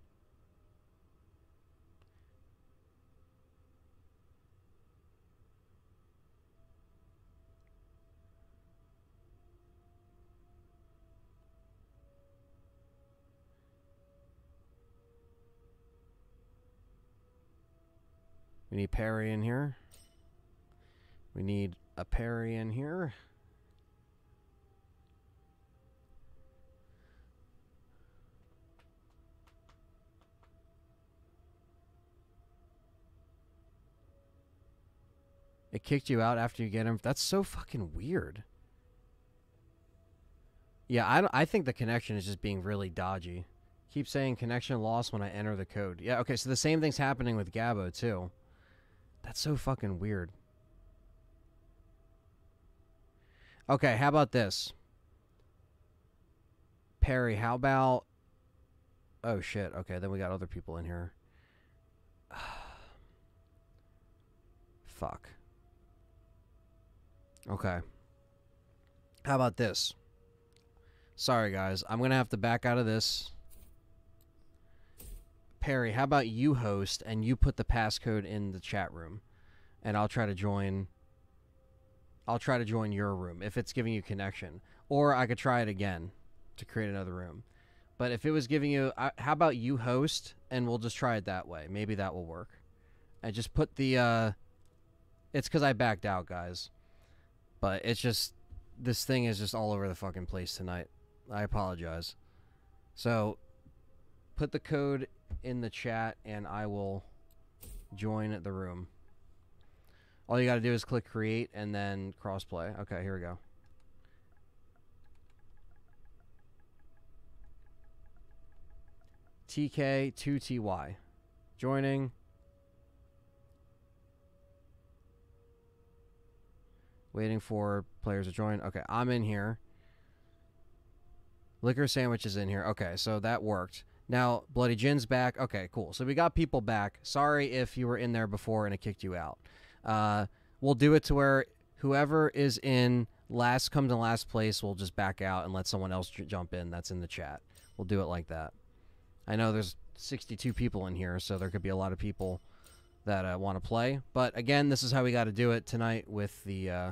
We need Perry in here. We need a Perry in here. It kicked you out after you get him. That's so fucking weird. Yeah, I, don't, I think the connection is just being really dodgy. Keep saying connection lost when I enter the code. Yeah, okay, so the same thing's happening with Gabo, too. That's so fucking weird. Okay, how about this? Perry, how about... Oh, shit. Okay, then we got other people in here. Fuck. Okay. How about this? Sorry, guys. I'm going to have to back out of this. Perry, how about you host and you put the passcode in the chat room? And I'll try to join... I'll try to join your room if it's giving you connection. Or I could try it again to create another room. But if it was giving you... Uh, how about you host and we'll just try it that way. Maybe that will work. I just put the... Uh, it's because I backed out, guys. But it's just this thing is just all over the fucking place tonight. I apologize. So put the code in the chat and I will join the room. All you got to do is click create and then crossplay. Okay, here we go. TK2TY. Joining. Waiting for players to join. Okay, I'm in here. Liquor sandwich is in here. Okay, so that worked. Now, Bloody Gin's back. Okay, cool. So we got people back. Sorry if you were in there before and it kicked you out. Uh, we'll do it to where whoever is in last comes in last place will just back out and let someone else jump in that's in the chat. We'll do it like that. I know there's 62 people in here, so there could be a lot of people that uh, want to play. But again, this is how we got to do it tonight with the. Uh,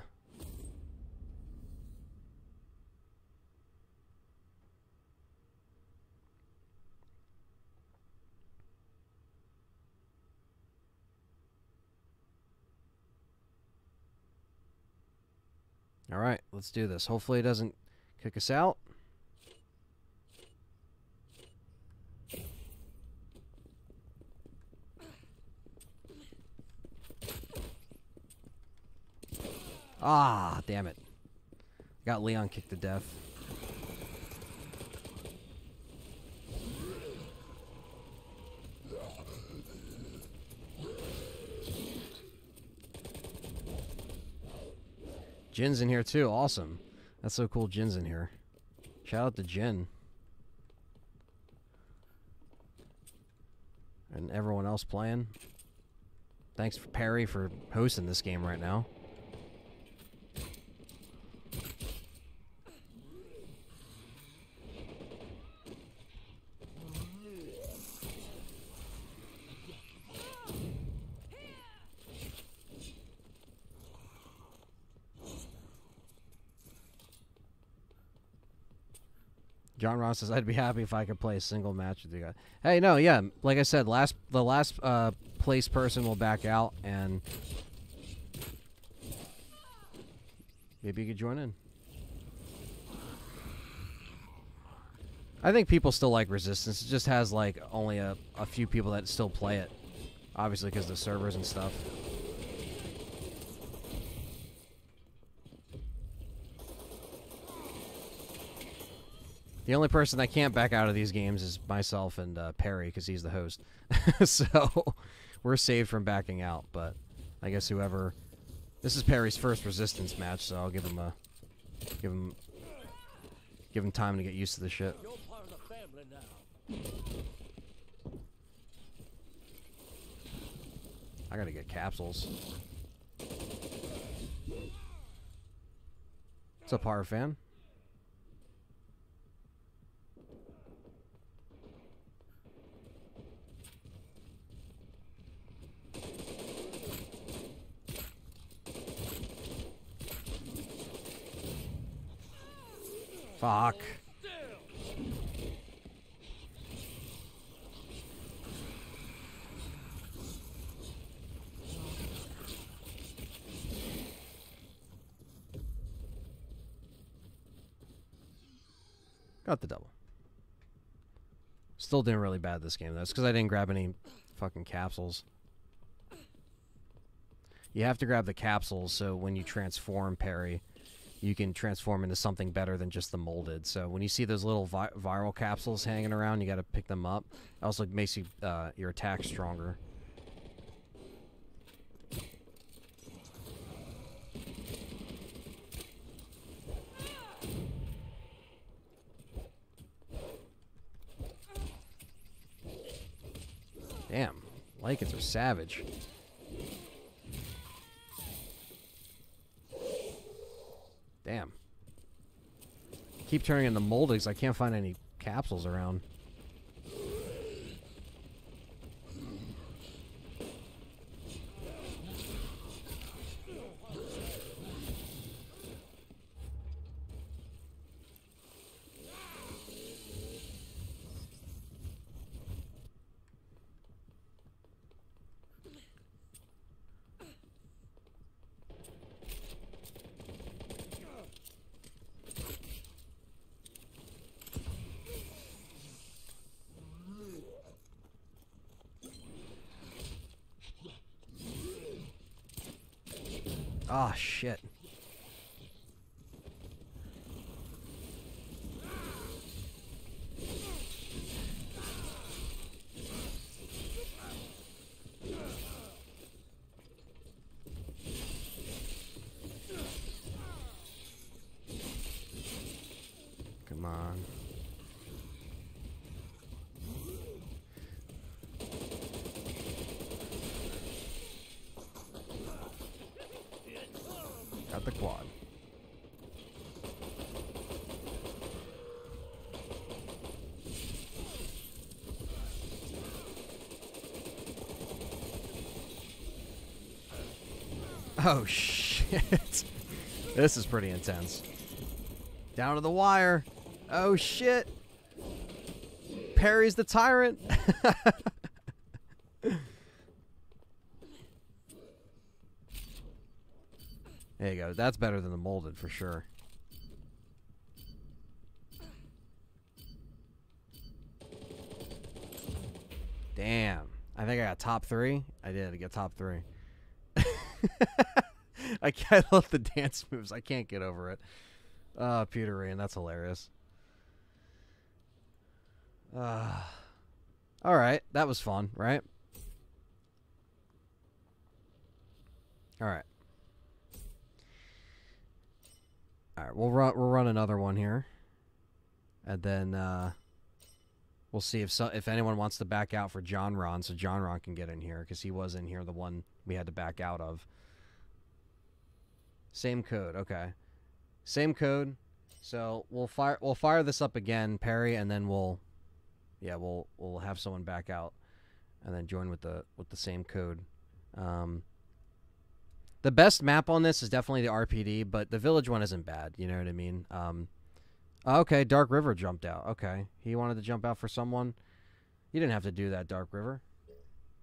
All right, let's do this. Hopefully it doesn't kick us out. Ah, damn it. Got Leon kicked to death. Jin's in here too. Awesome. That's so cool. Jin's in here. Shout out to Jin. And everyone else playing. Thanks for Perry for hosting this game right now. John Says, "I'd be happy if I could play a single match with you guys." Hey, no, yeah, like I said, last the last uh, place person will back out, and maybe you could join in. I think people still like Resistance. It just has like only a, a few people that still play it, obviously because the servers and stuff. The only person that can't back out of these games is myself and uh, Perry because he's the host. so we're saved from backing out. But I guess whoever. This is Perry's first resistance match, so I'll give him a give him give him time to get used to the shit. I gotta get capsules. What's up, horror fan? Fuck. Got the double. Still doing really bad this game. though. It's because I didn't grab any fucking capsules. You have to grab the capsules so when you transform Perry, you can transform into something better than just the molded. So when you see those little vi viral capsules hanging around, you got to pick them up. It also makes you uh, your attack stronger. Damn, Lycans are savage. Damn. Keep turning into moldings. I can't find any capsules around. The quad. Oh shit. this is pretty intense. Down to the wire. Oh shit. Perry's the tyrant. There you go. That's better than the molded for sure. Damn. I think I got top three. I did. I get top three. I can't love the dance moves. I can't get over it. Uh, Peter Rain. That's hilarious. Uh, all right. That was fun, right? All right. All right, we'll run. We'll run another one here, and then uh, we'll see if so, if anyone wants to back out for John Ron, so John Ron can get in here because he was in here, the one we had to back out of. Same code, okay. Same code. So we'll fire. We'll fire this up again, Perry, and then we'll, yeah, we'll we'll have someone back out, and then join with the with the same code. Um, the best map on this is definitely the RPD, but the village one isn't bad. You know what I mean? Um, okay, Dark River jumped out. Okay, he wanted to jump out for someone. You didn't have to do that, Dark River.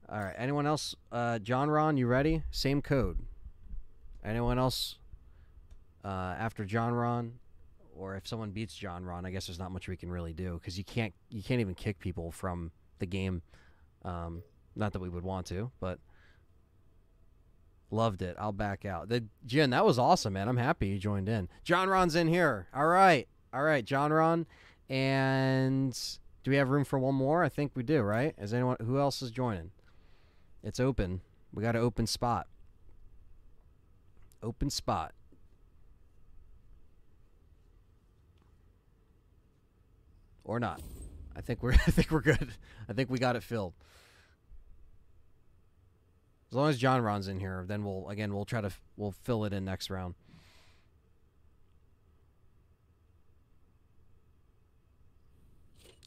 All right. Anyone else? Uh, John Ron, you ready? Same code. Anyone else? Uh, after John Ron, or if someone beats John Ron, I guess there's not much we can really do because you can't you can't even kick people from the game. Um, not that we would want to, but. Loved it. I'll back out. The Jin, that was awesome, man. I'm happy you joined in. John Ron's in here. All right. All right, John Ron. And do we have room for one more? I think we do, right? Is anyone who else is joining? It's open. We got an open spot. Open spot. Or not. I think we're I think we're good. I think we got it filled. As long as John Ron's in here, then we'll again we'll try to we'll fill it in next round.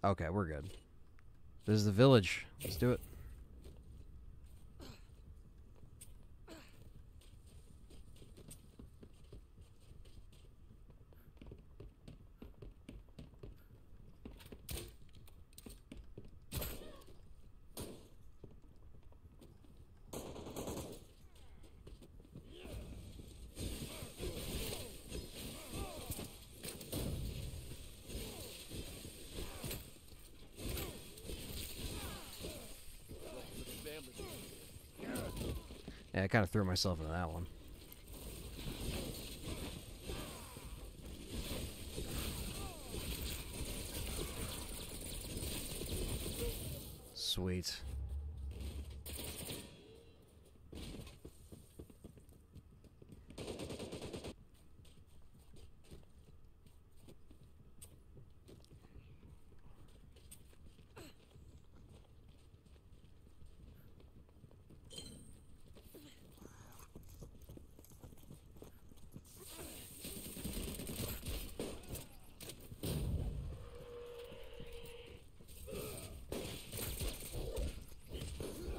Okay, we're good. This is the village. Let's do it. I kind of threw myself into that one. Sweet.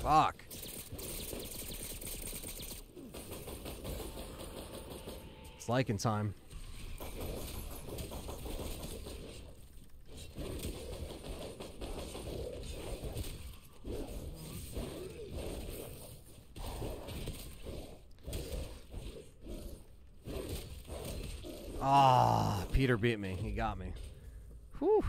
Fuck. It's Lycan time. Ah, Peter beat me. He got me. Whew.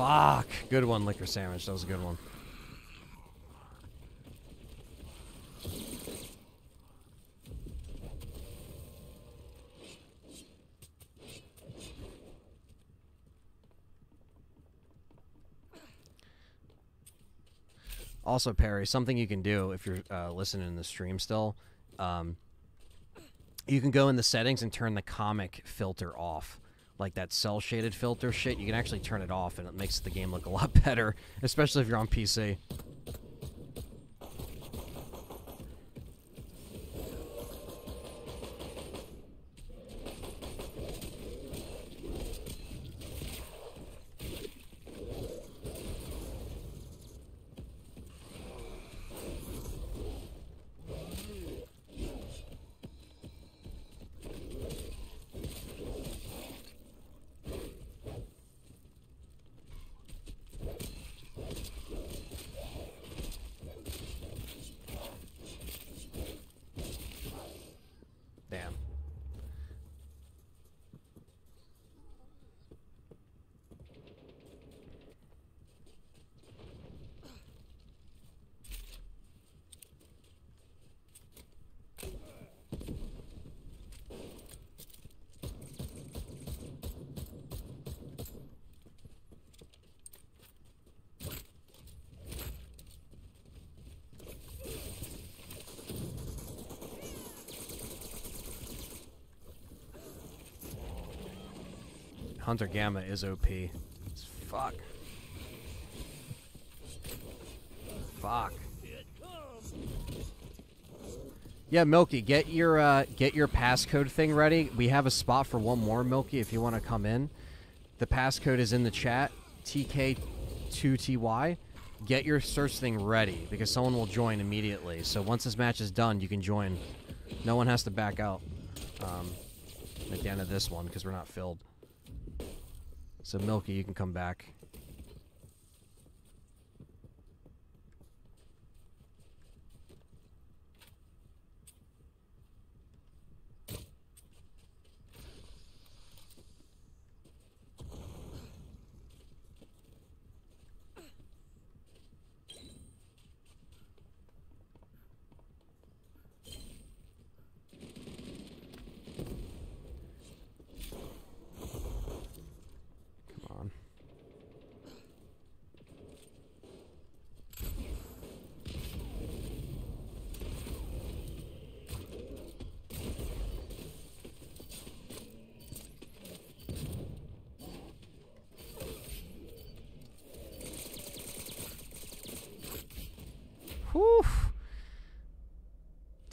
Fuck. Good one, liquor sandwich. That was a good one. Also, Perry, something you can do if you're uh, listening in the stream still, um, you can go in the settings and turn the comic filter off like that cell shaded filter shit, you can actually turn it off and it makes the game look a lot better, especially if you're on PC. Hunter Gamma is OP. It's fuck. Fuck. Yeah, Milky, get your uh, get your passcode thing ready. We have a spot for one more, Milky, if you want to come in. The passcode is in the chat, TK2TY. Get your search thing ready because someone will join immediately. So once this match is done, you can join. No one has to back out um, at the end of this one because we're not filled. So Milky, you can come back.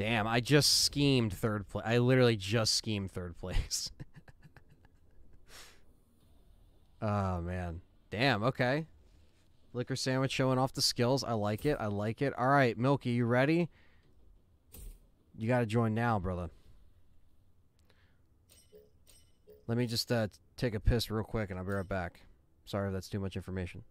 Damn, I just schemed third place. I literally just schemed third place. oh, man. Damn, okay. Liquor sandwich showing off the skills. I like it. I like it. All right, Milky, you ready? You got to join now, brother. Let me just uh, take a piss real quick and I'll be right back. Sorry if that's too much information.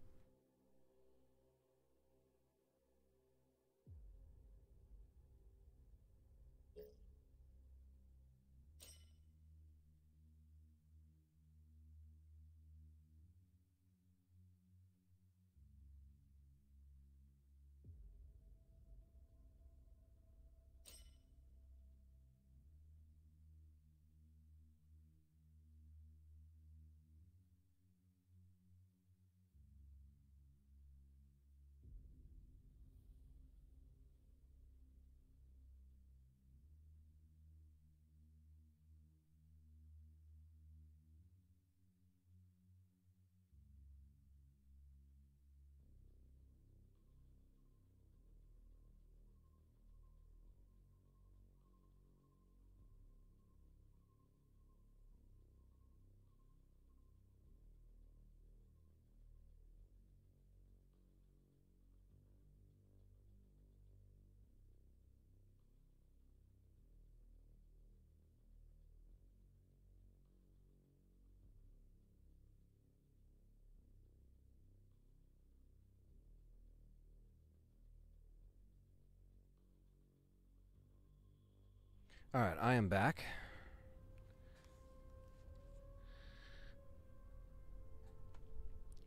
All right, I am back.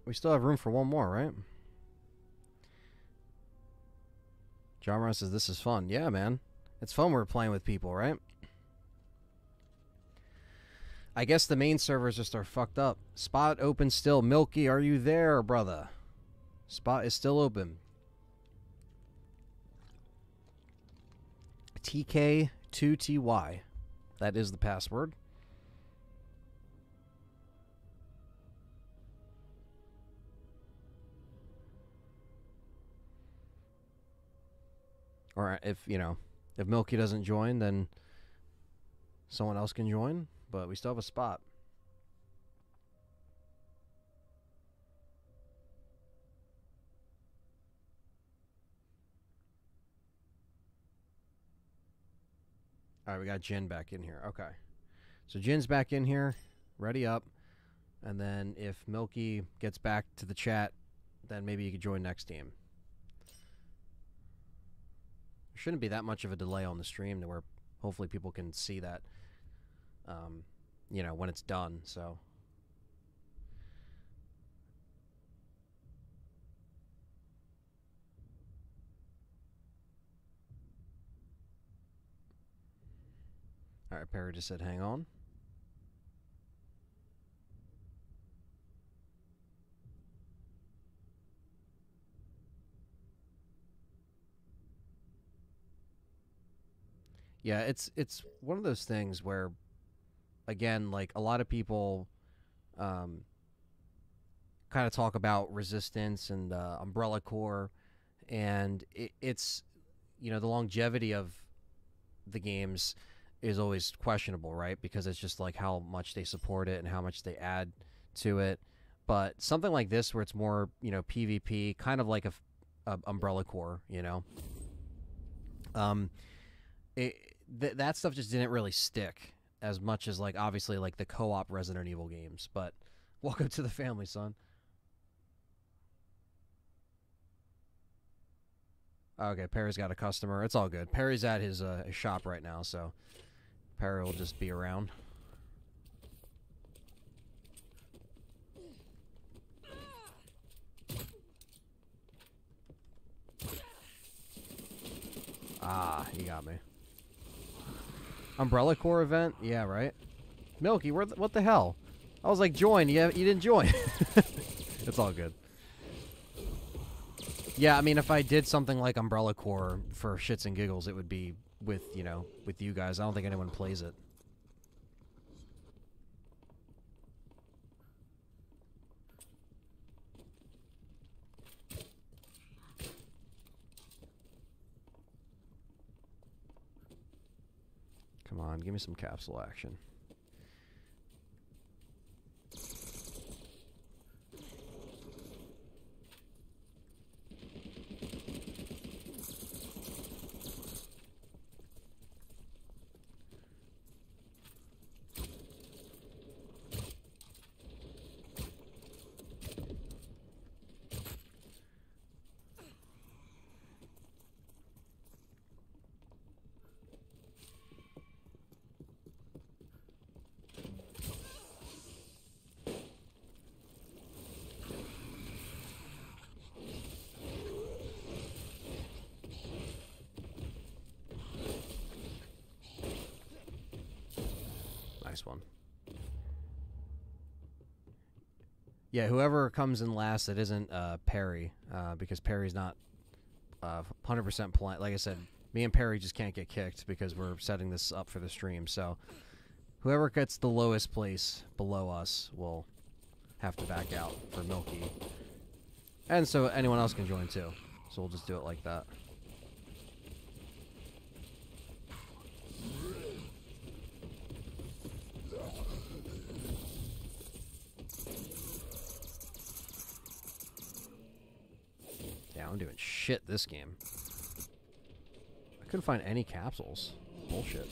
We still have room for one more, right? John Ross says this is fun. Yeah, man. It's fun we're playing with people, right? I guess the main servers just are fucked up. Spot open still. Milky, are you there, brother? Spot is still open. TK2TY. That is the password. Or if, you know, if Milky doesn't join, then someone else can join, but we still have a spot. All right, we got Jin back in here. Okay. So Jin's back in here, ready up. And then if Milky gets back to the chat, then maybe you could join next team. There shouldn't be that much of a delay on the stream to where hopefully people can see that, um, you know, when it's done. So. All right, Perry just said, hang on. Yeah, it's it's one of those things where, again, like a lot of people, um, kind of talk about resistance and uh, Umbrella Corps, and it, it's, you know, the longevity of the games is always questionable, right? Because it's just like how much they support it and how much they add to it. But something like this, where it's more, you know, PvP, kind of like a, a Umbrella Corps, you know, um, it, th- that stuff just didn't really stick as much as like obviously like the co-op Resident Evil games. But welcome to the family, son. Okay, Perry's got a customer. It's all good. Perry's at his, uh, his shop right now, so Perry will just be around. Ah, you got me. Umbrella Corps event? Yeah, right. Milky, where? What the hell? I was like, join. You you didn't join. it's all good. Yeah, I mean, if I did something like Umbrella Corps for shits and giggles, it would be with you know with you guys. I don't think anyone plays it. Come on, give me some capsule action. Nice one. Yeah, whoever comes in last that isn't uh, Perry, uh, because Perry's not uh, 100% polite. Like I said, me and Perry just can't get kicked because we're setting this up for the stream. So whoever gets the lowest place below us will have to back out for Milky. And so anyone else can join too. So we'll just do it like that. shit this game. I couldn't find any capsules. Bullshit.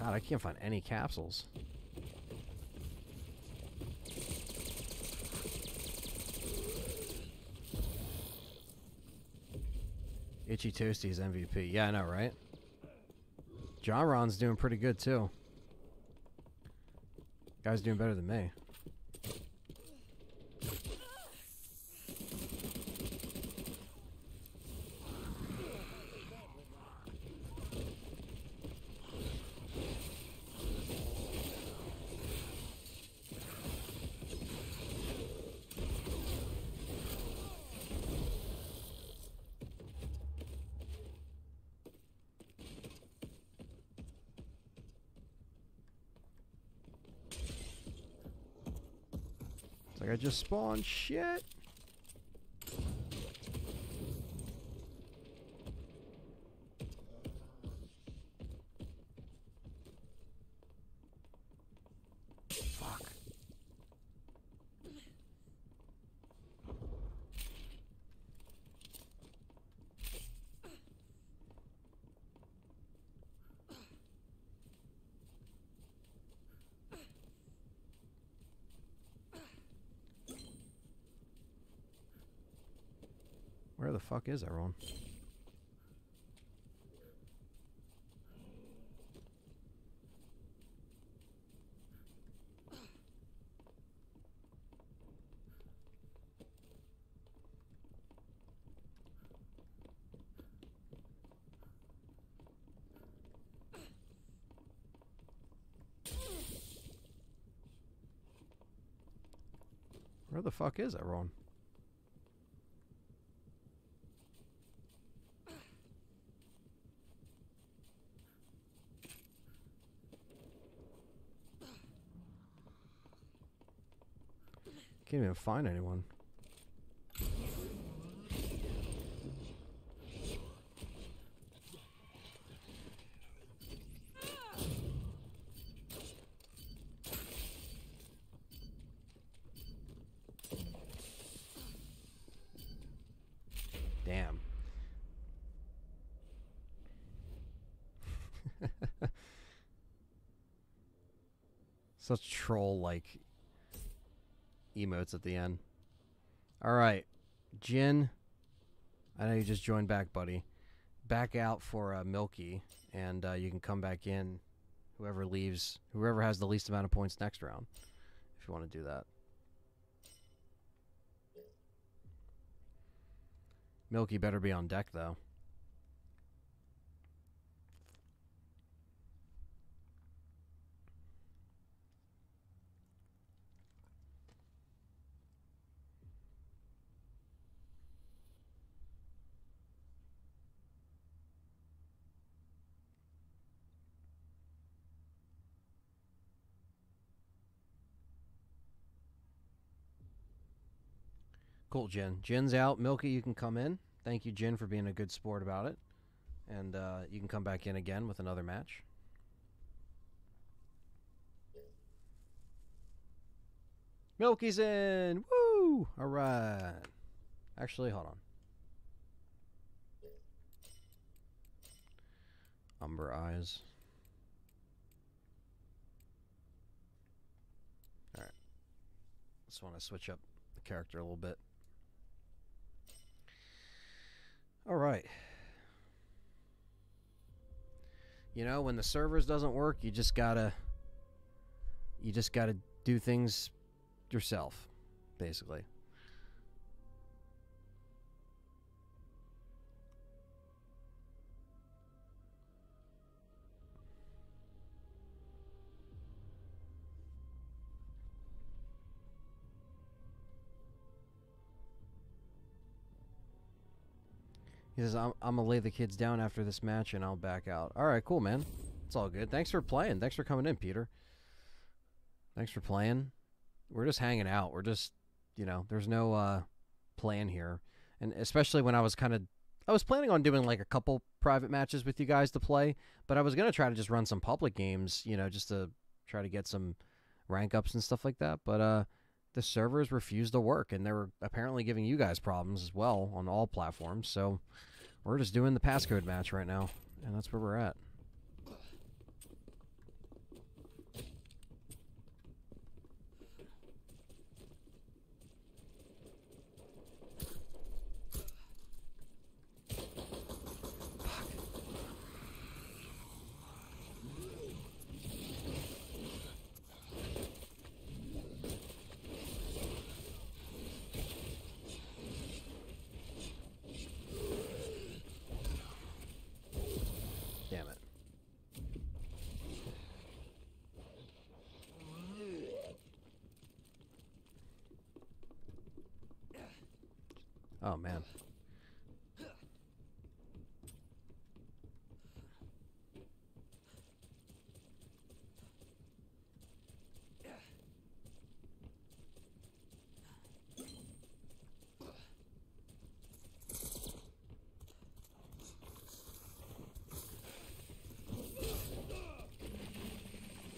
God, I can't find any capsules. Itchy Toasty's MVP. Yeah, I know, right? John Ron's doing pretty good too. Guy's doing better than me. It's like I just spawned shit. Fuck is everyone? Where the fuck is everyone? Can't even find anyone. Damn. Such troll like emotes at the end. All right, Jin. I know you just joined back, buddy. Back out for uh, Milky, and uh, you can come back in. Whoever leaves, whoever has the least amount of points next round, if you want to do that. Milky better be on deck though. Cool, Jen. Jen's out. Milky, you can come in. Thank you, Jen, for being a good sport about it. And uh, you can come back in again with another match. Milky's in. Woo! All right. Actually, hold on. Umber eyes. All right. Just want to switch up the character a little bit. All right. You know, when the servers doesn't work, you just gotta you just gotta do things yourself, basically. He says, I'm, I'm gonna lay the kids down after this match and I'll back out. Alright, cool, man. It's all good. Thanks for playing. Thanks for coming in, Peter. Thanks for playing. We're just hanging out. We're just, you know, there's no uh, plan here. And especially when I was kind of, I was planning on doing like a couple private matches with you guys to play, but I was gonna try to just run some public games, you know, just to try to get some rank ups and stuff like that. But uh, the servers refused to work, and they were apparently giving you guys problems as well on all platforms. So we're just doing the passcode match right now, and that's where we're at. man.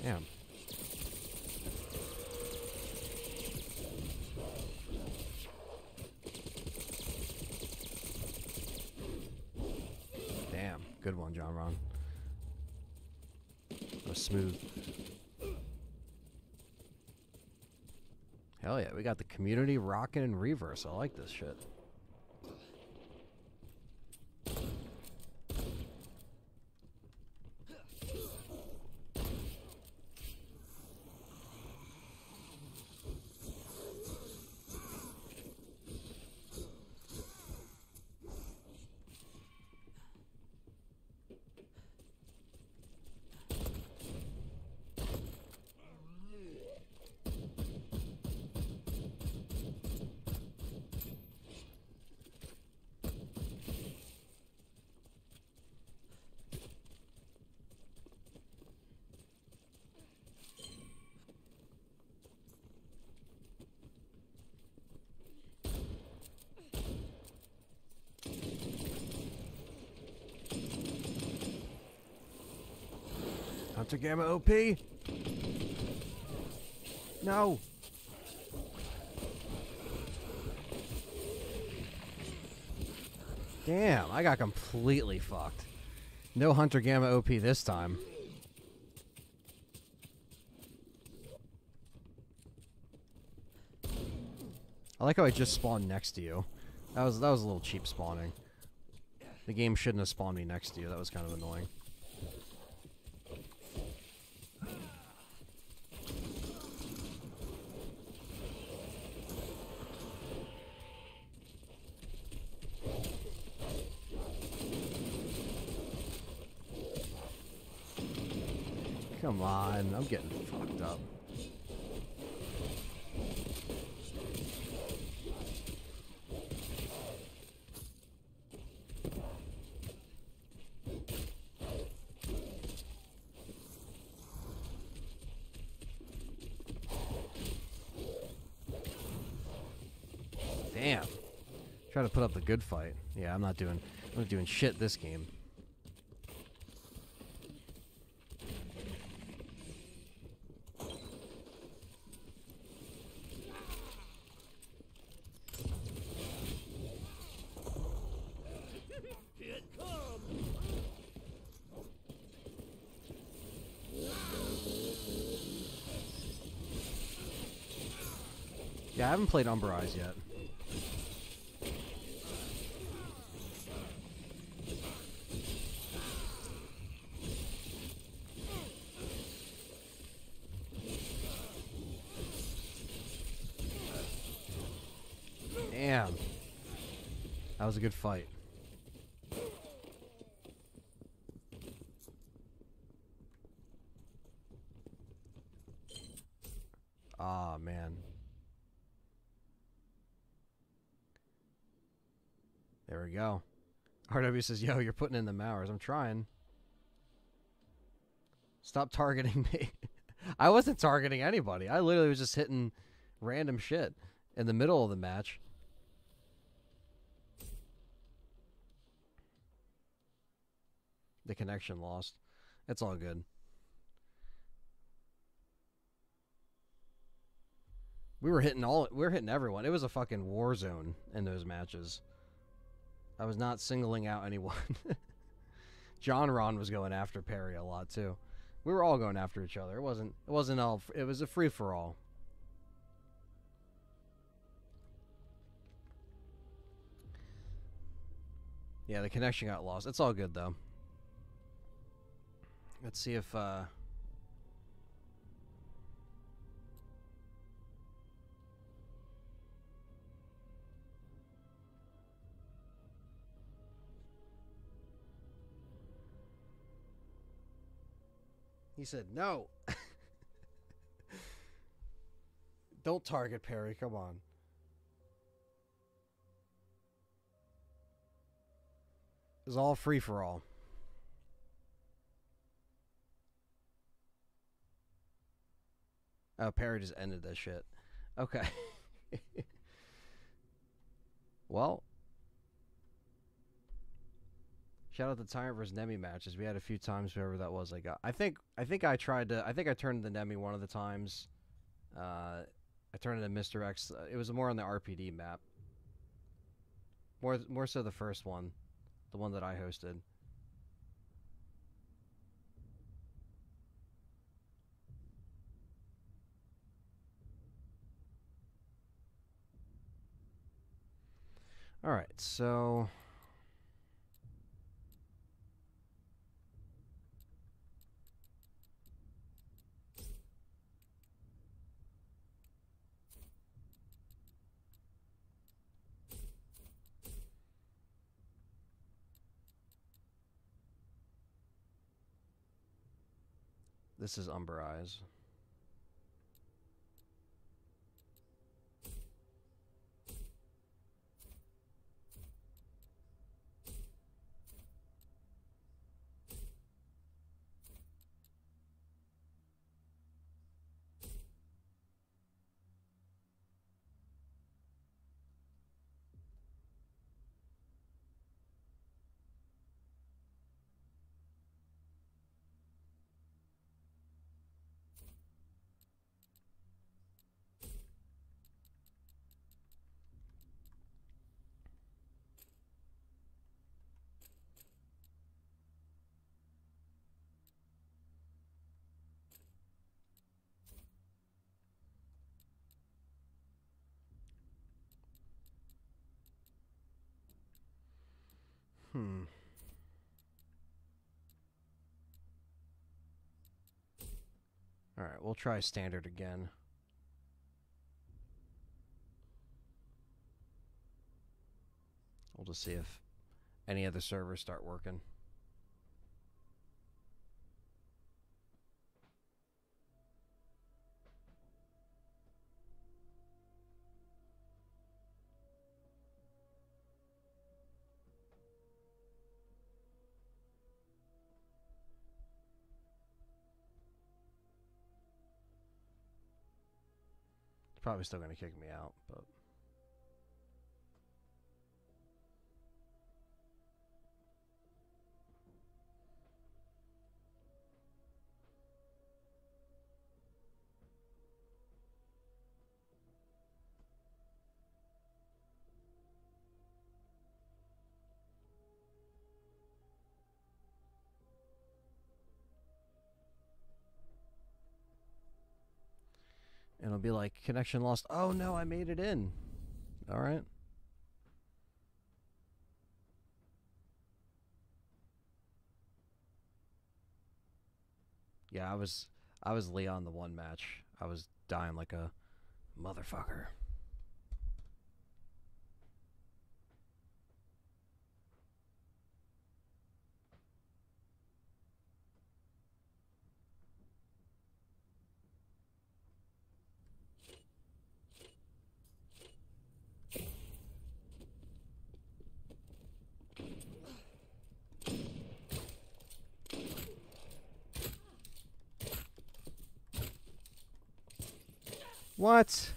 Damn. Damn. One, John Ron. That was smooth. Hell yeah, we got the community rocking in reverse. I like this shit. Hunter Gamma OP. No. Damn, I got completely fucked. No Hunter Gamma OP this time. I like how I just spawned next to you. That was that was a little cheap spawning. The game shouldn't have spawned me next to you. That was kind of annoying. Come on, I'm getting fucked up. Damn. Try to put up the good fight. Yeah, I'm not doing I'm not doing shit this game. Played Umber Eyes yet. Damn. That was a good fight. Ah, man. There we go. Says, yo, you're putting in the Mowers. I'm trying. Stop targeting me. I wasn't targeting anybody. I literally was just hitting random shit in the middle of the match. The connection lost. It's all good. We were hitting all we were hitting everyone. It was a fucking war zone in those matches. I was not singling out anyone. John Ron was going after Perry a lot too. We were all going after each other. It wasn't it wasn't all it was a free for all. Yeah, the connection got lost. It's all good though. Let's see if uh He said, "No. Don't target Perry. Come on." is all free for all. Oh, Perry just ended this shit. Okay. well, shout out the Tyrant versus Nemi matches. We had a few times whoever that was I got. I think I think I tried to. I think I turned the Nemi one of the times. Uh, I turned into Mr. X. Uh, it was more on the RPD map. More more so the first one, the one that I hosted. All right, so This is Umber Eyes. Hmm. All right, we'll try standard again. We'll just see if any other servers start working. Probably still going to kick me out, but. It'll be like connection lost. Oh no, I made it in. All right. Yeah, I was I was Leon the one match. I was dying like a motherfucker. What?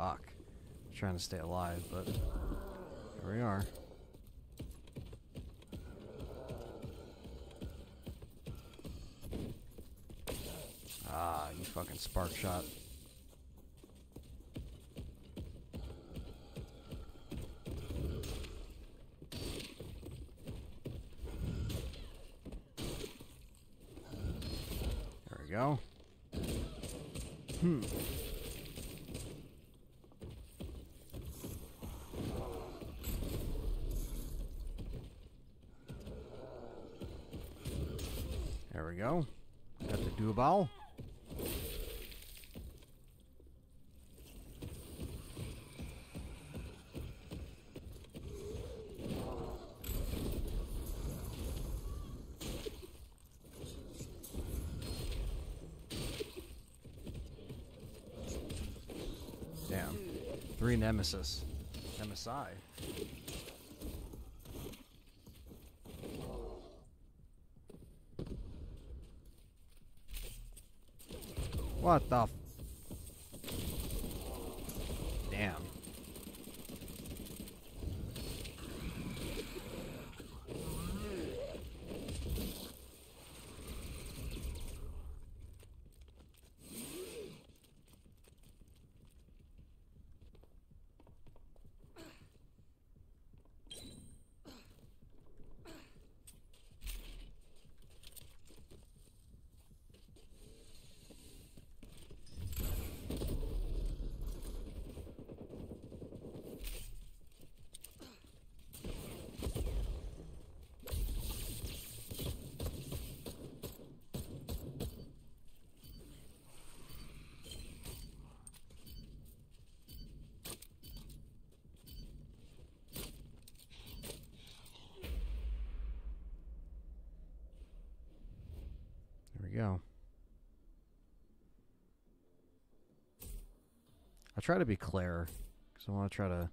Fuck. trying to stay alive, but here we are. Ah, you fucking spark shot. There we go. Hmm. There we go. Got the Duobao. Damn. Three Nemesis. Nemesi. What the f- Damn. There we go. I try to be Claire, because I want to try to.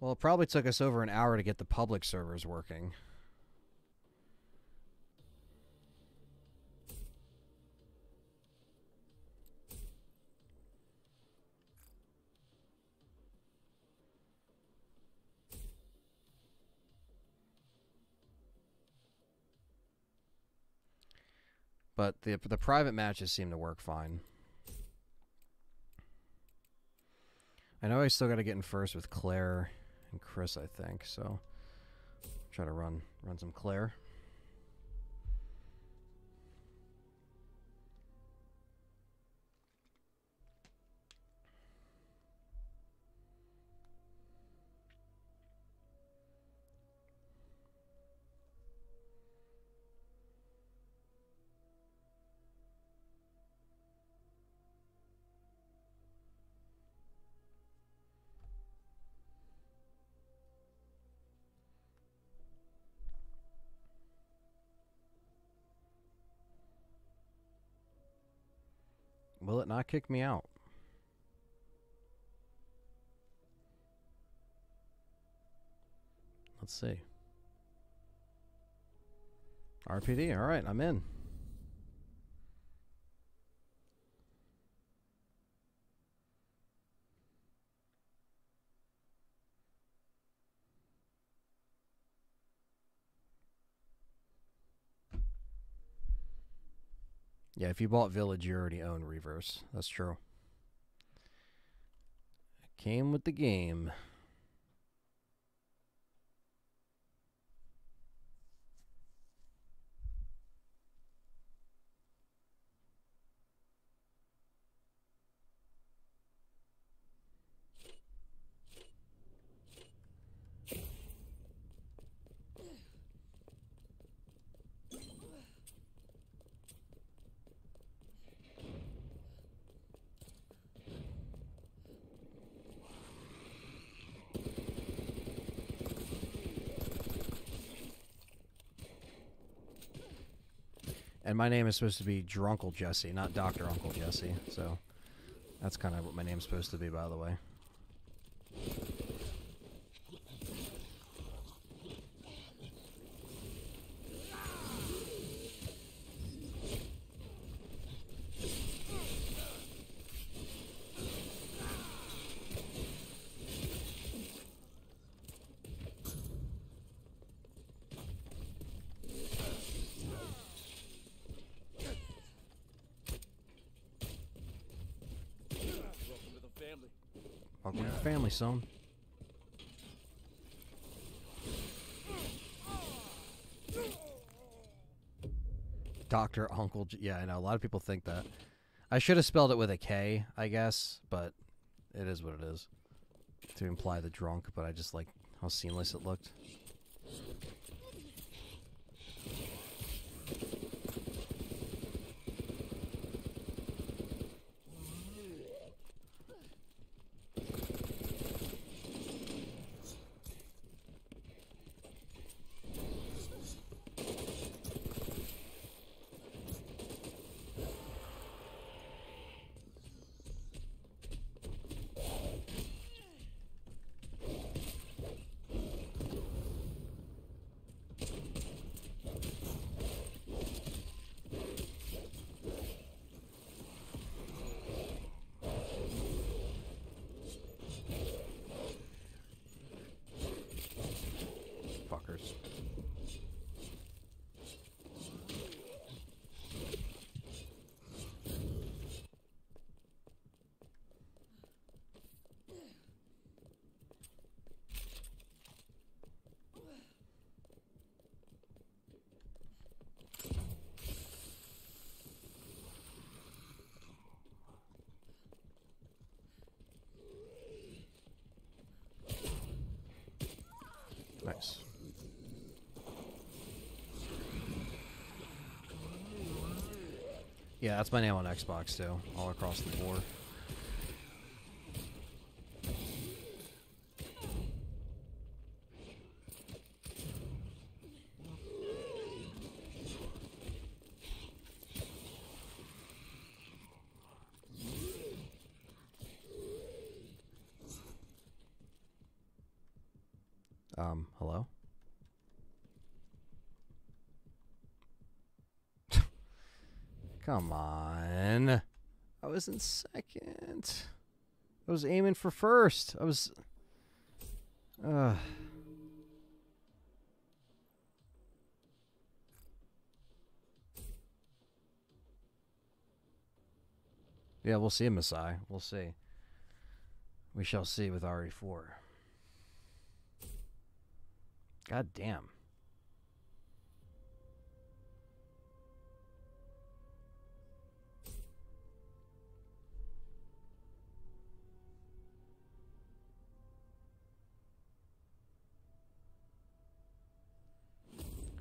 Well, it probably took us over an hour to get the public servers working. But the the private matches seem to work fine. I know I still got to get in first with Claire and Chris, I think. So try to run run some Claire. It not kick me out? Let's see. RPD, all right, I'm in. Yeah, if you bought Village, you already own Reverse. That's true. Came with the game. And my name is supposed to be Drunkle Jesse, not Dr. Uncle Jesse. So that's kind of what my name's supposed to be, by the way. Welcome to the family. Son. Doctor Uncle, yeah, I know. A lot of people think that. I should have spelled it with a K, I guess, but it is what it is. To imply the drunk, but I just like how seamless it looked. Yeah, that's my name on Xbox too, all across the board. Um, hello? Come on. I was in second. I was aiming for first. I was. Uh. Yeah, we'll see, Masai. We'll see. We shall see with RE4. God damn.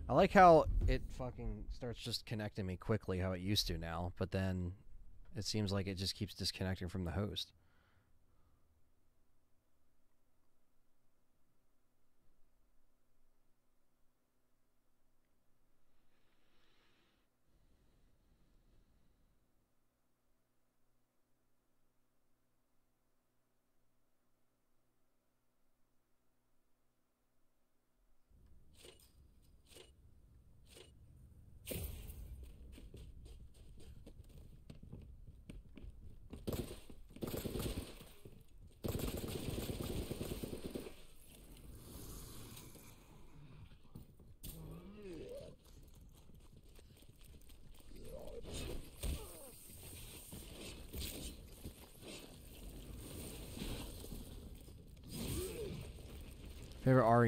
I like how it fucking starts just connecting me quickly how it used to now, but then it seems like it just keeps disconnecting from the host.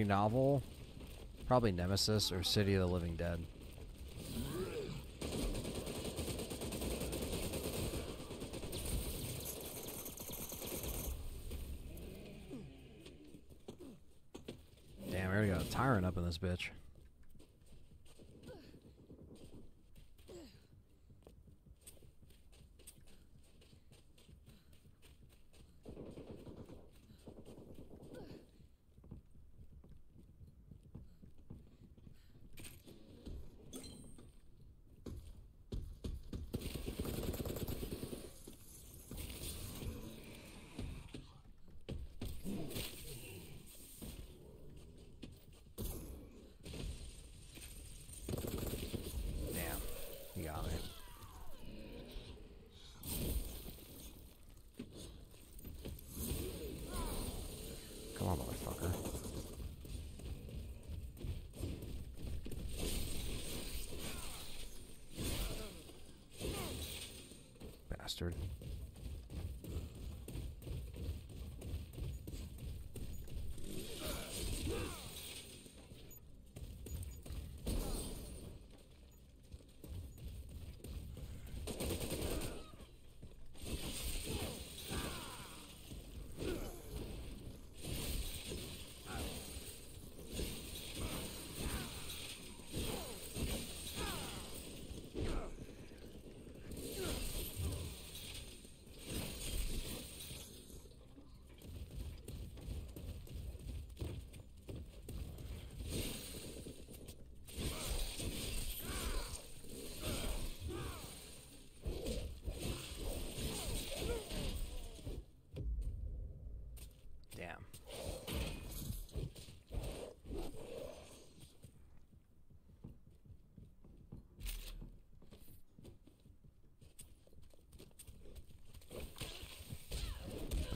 Novel? Probably Nemesis or City of the Living Dead. Damn, I already got a tyrant up in this bitch.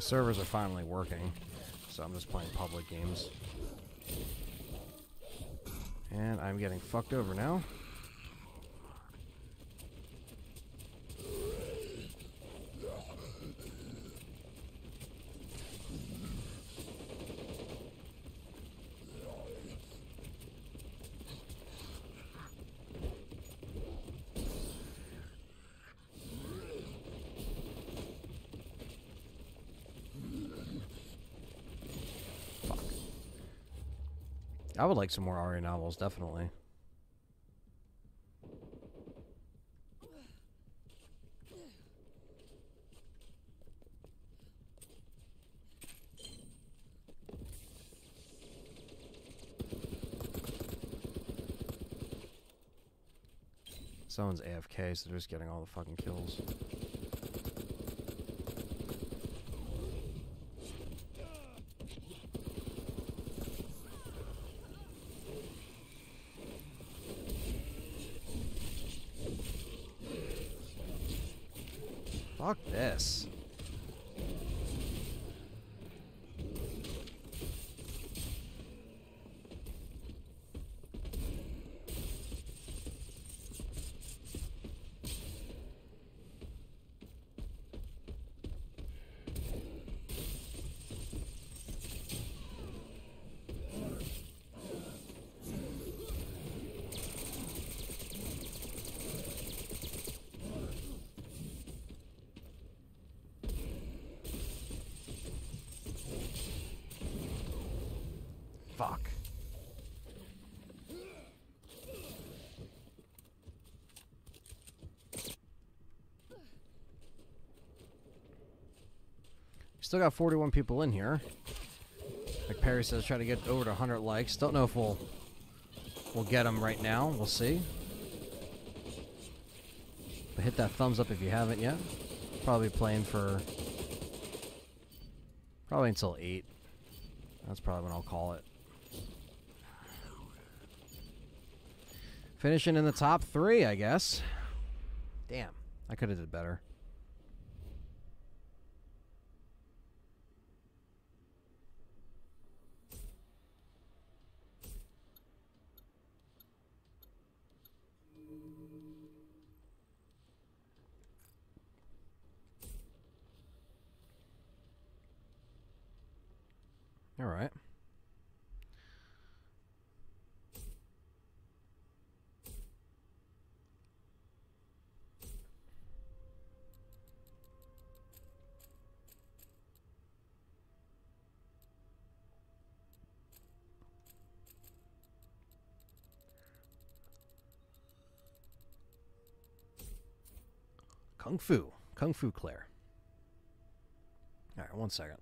The servers are finally working, so I'm just playing public games. And I'm getting fucked over now. Fuck. I would like some more RE novels, definitely. Someone's AFK, so they're just getting all the fucking kills. Still got 41 people in here. Like Perry says, try to get over to 100 likes. Don't know if we'll we'll get them right now. We'll see. But hit that thumbs up if you haven't yet. Probably playing for probably until 8. That's probably when I'll call it. Finishing in the top three, I guess. Damn, I could have did better. All right. Kung Fu. Kung Fu Claire. All right, one second.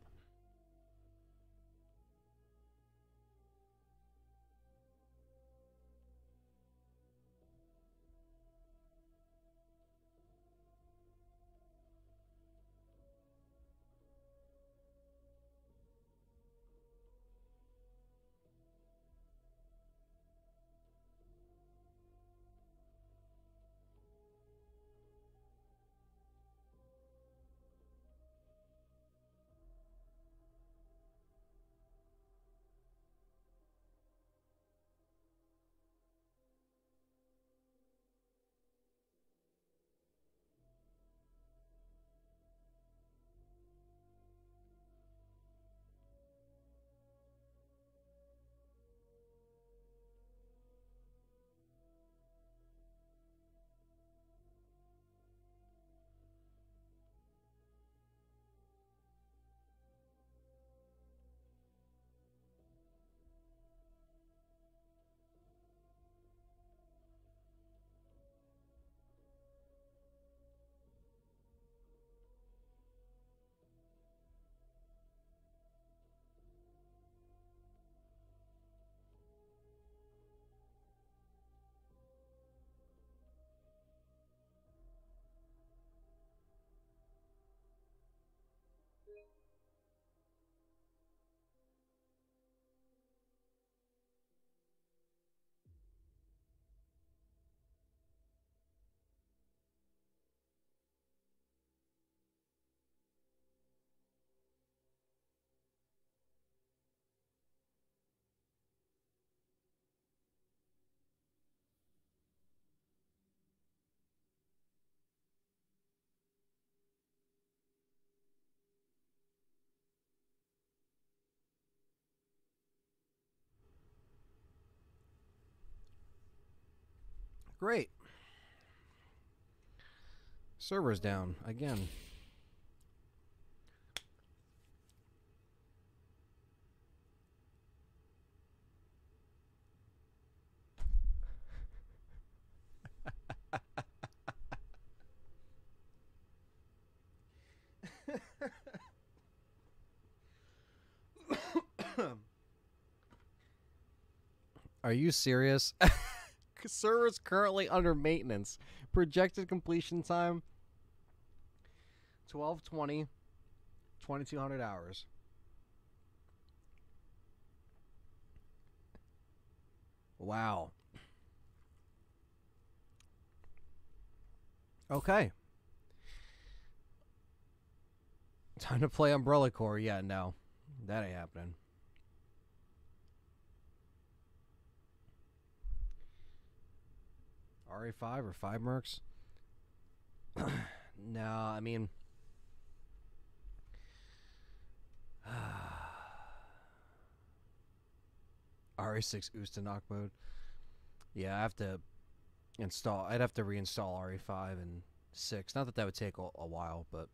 Great. Server's down again. Are you serious? server's currently under maintenance. Projected completion time 1220 2200 hours. Wow. Okay. Time to play Umbrella Corps. Yeah, no. That ain't happening. RE5 or 5 Mercs? no, I mean. RE6 Ustanak mode. Yeah, I have to install. I'd have to reinstall RE5 and 6. Not that that would take a, a while, but.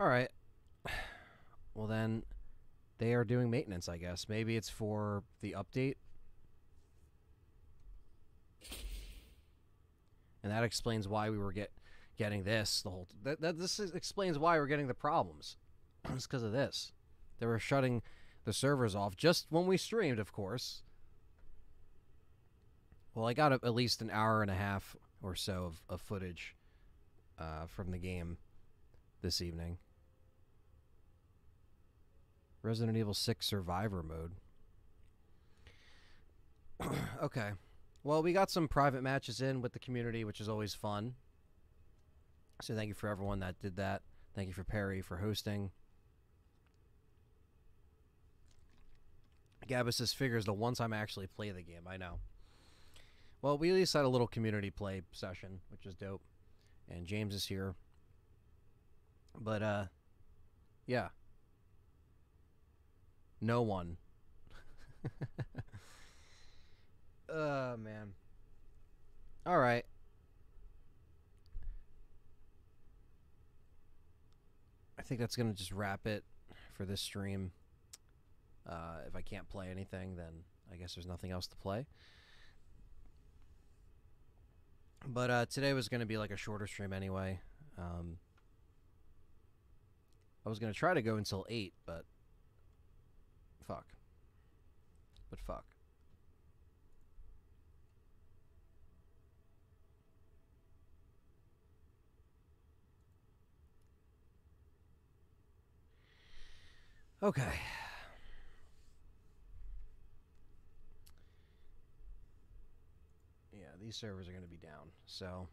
Alright. Well, then they are doing maintenance, I guess. Maybe it's for the update and that explains why we were get getting this the whole that, that this is, explains why we're getting the problems. It's because of this. They were shutting the servers off just when we streamed of course. Well i got a, at least an hour and a half or so of, of footage uh, from the game this evening. Resident evil 6 survivor mode. Okay well, we got some private matches in with the community, which is always fun. So thank you for everyone that did that. Thank you for Perry for hosting. Says figures the one time I actually play the game. I know. Well, we at least had a little community play session, which is dope. And James is here. But uh yeah. No one. Oh, man. All right. I think that's going to just wrap it for this stream. Uh, if I can't play anything, then I guess there's nothing else to play. But uh, today was going to be like a shorter stream anyway. Um, I was going to try to go until 8, but fuck. But fuck. Okay. Yeah, these servers are going to be down. So,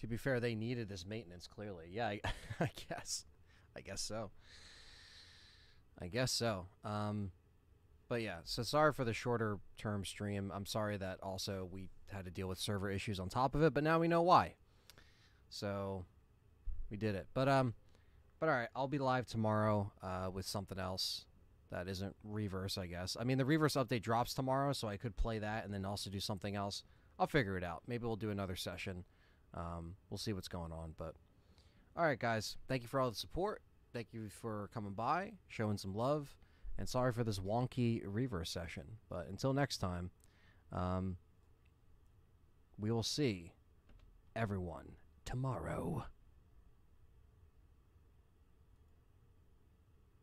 to be fair, they needed this maintenance clearly. Yeah, I, I guess. I guess so. I guess so. Um, but yeah, so sorry for the shorter term stream. I'm sorry that also we had to deal with server issues on top of it, but now we know why. So we did it. But um but all right, I'll be live tomorrow uh, with something else that isn't reverse, I guess. I mean, the reverse update drops tomorrow, so I could play that and then also do something else. I'll figure it out. Maybe we'll do another session. Um, we'll see what's going on. But all right, guys, thank you for all the support. Thank you for coming by, showing some love, and sorry for this wonky reverse session. But until next time, um, we will see everyone tomorrow.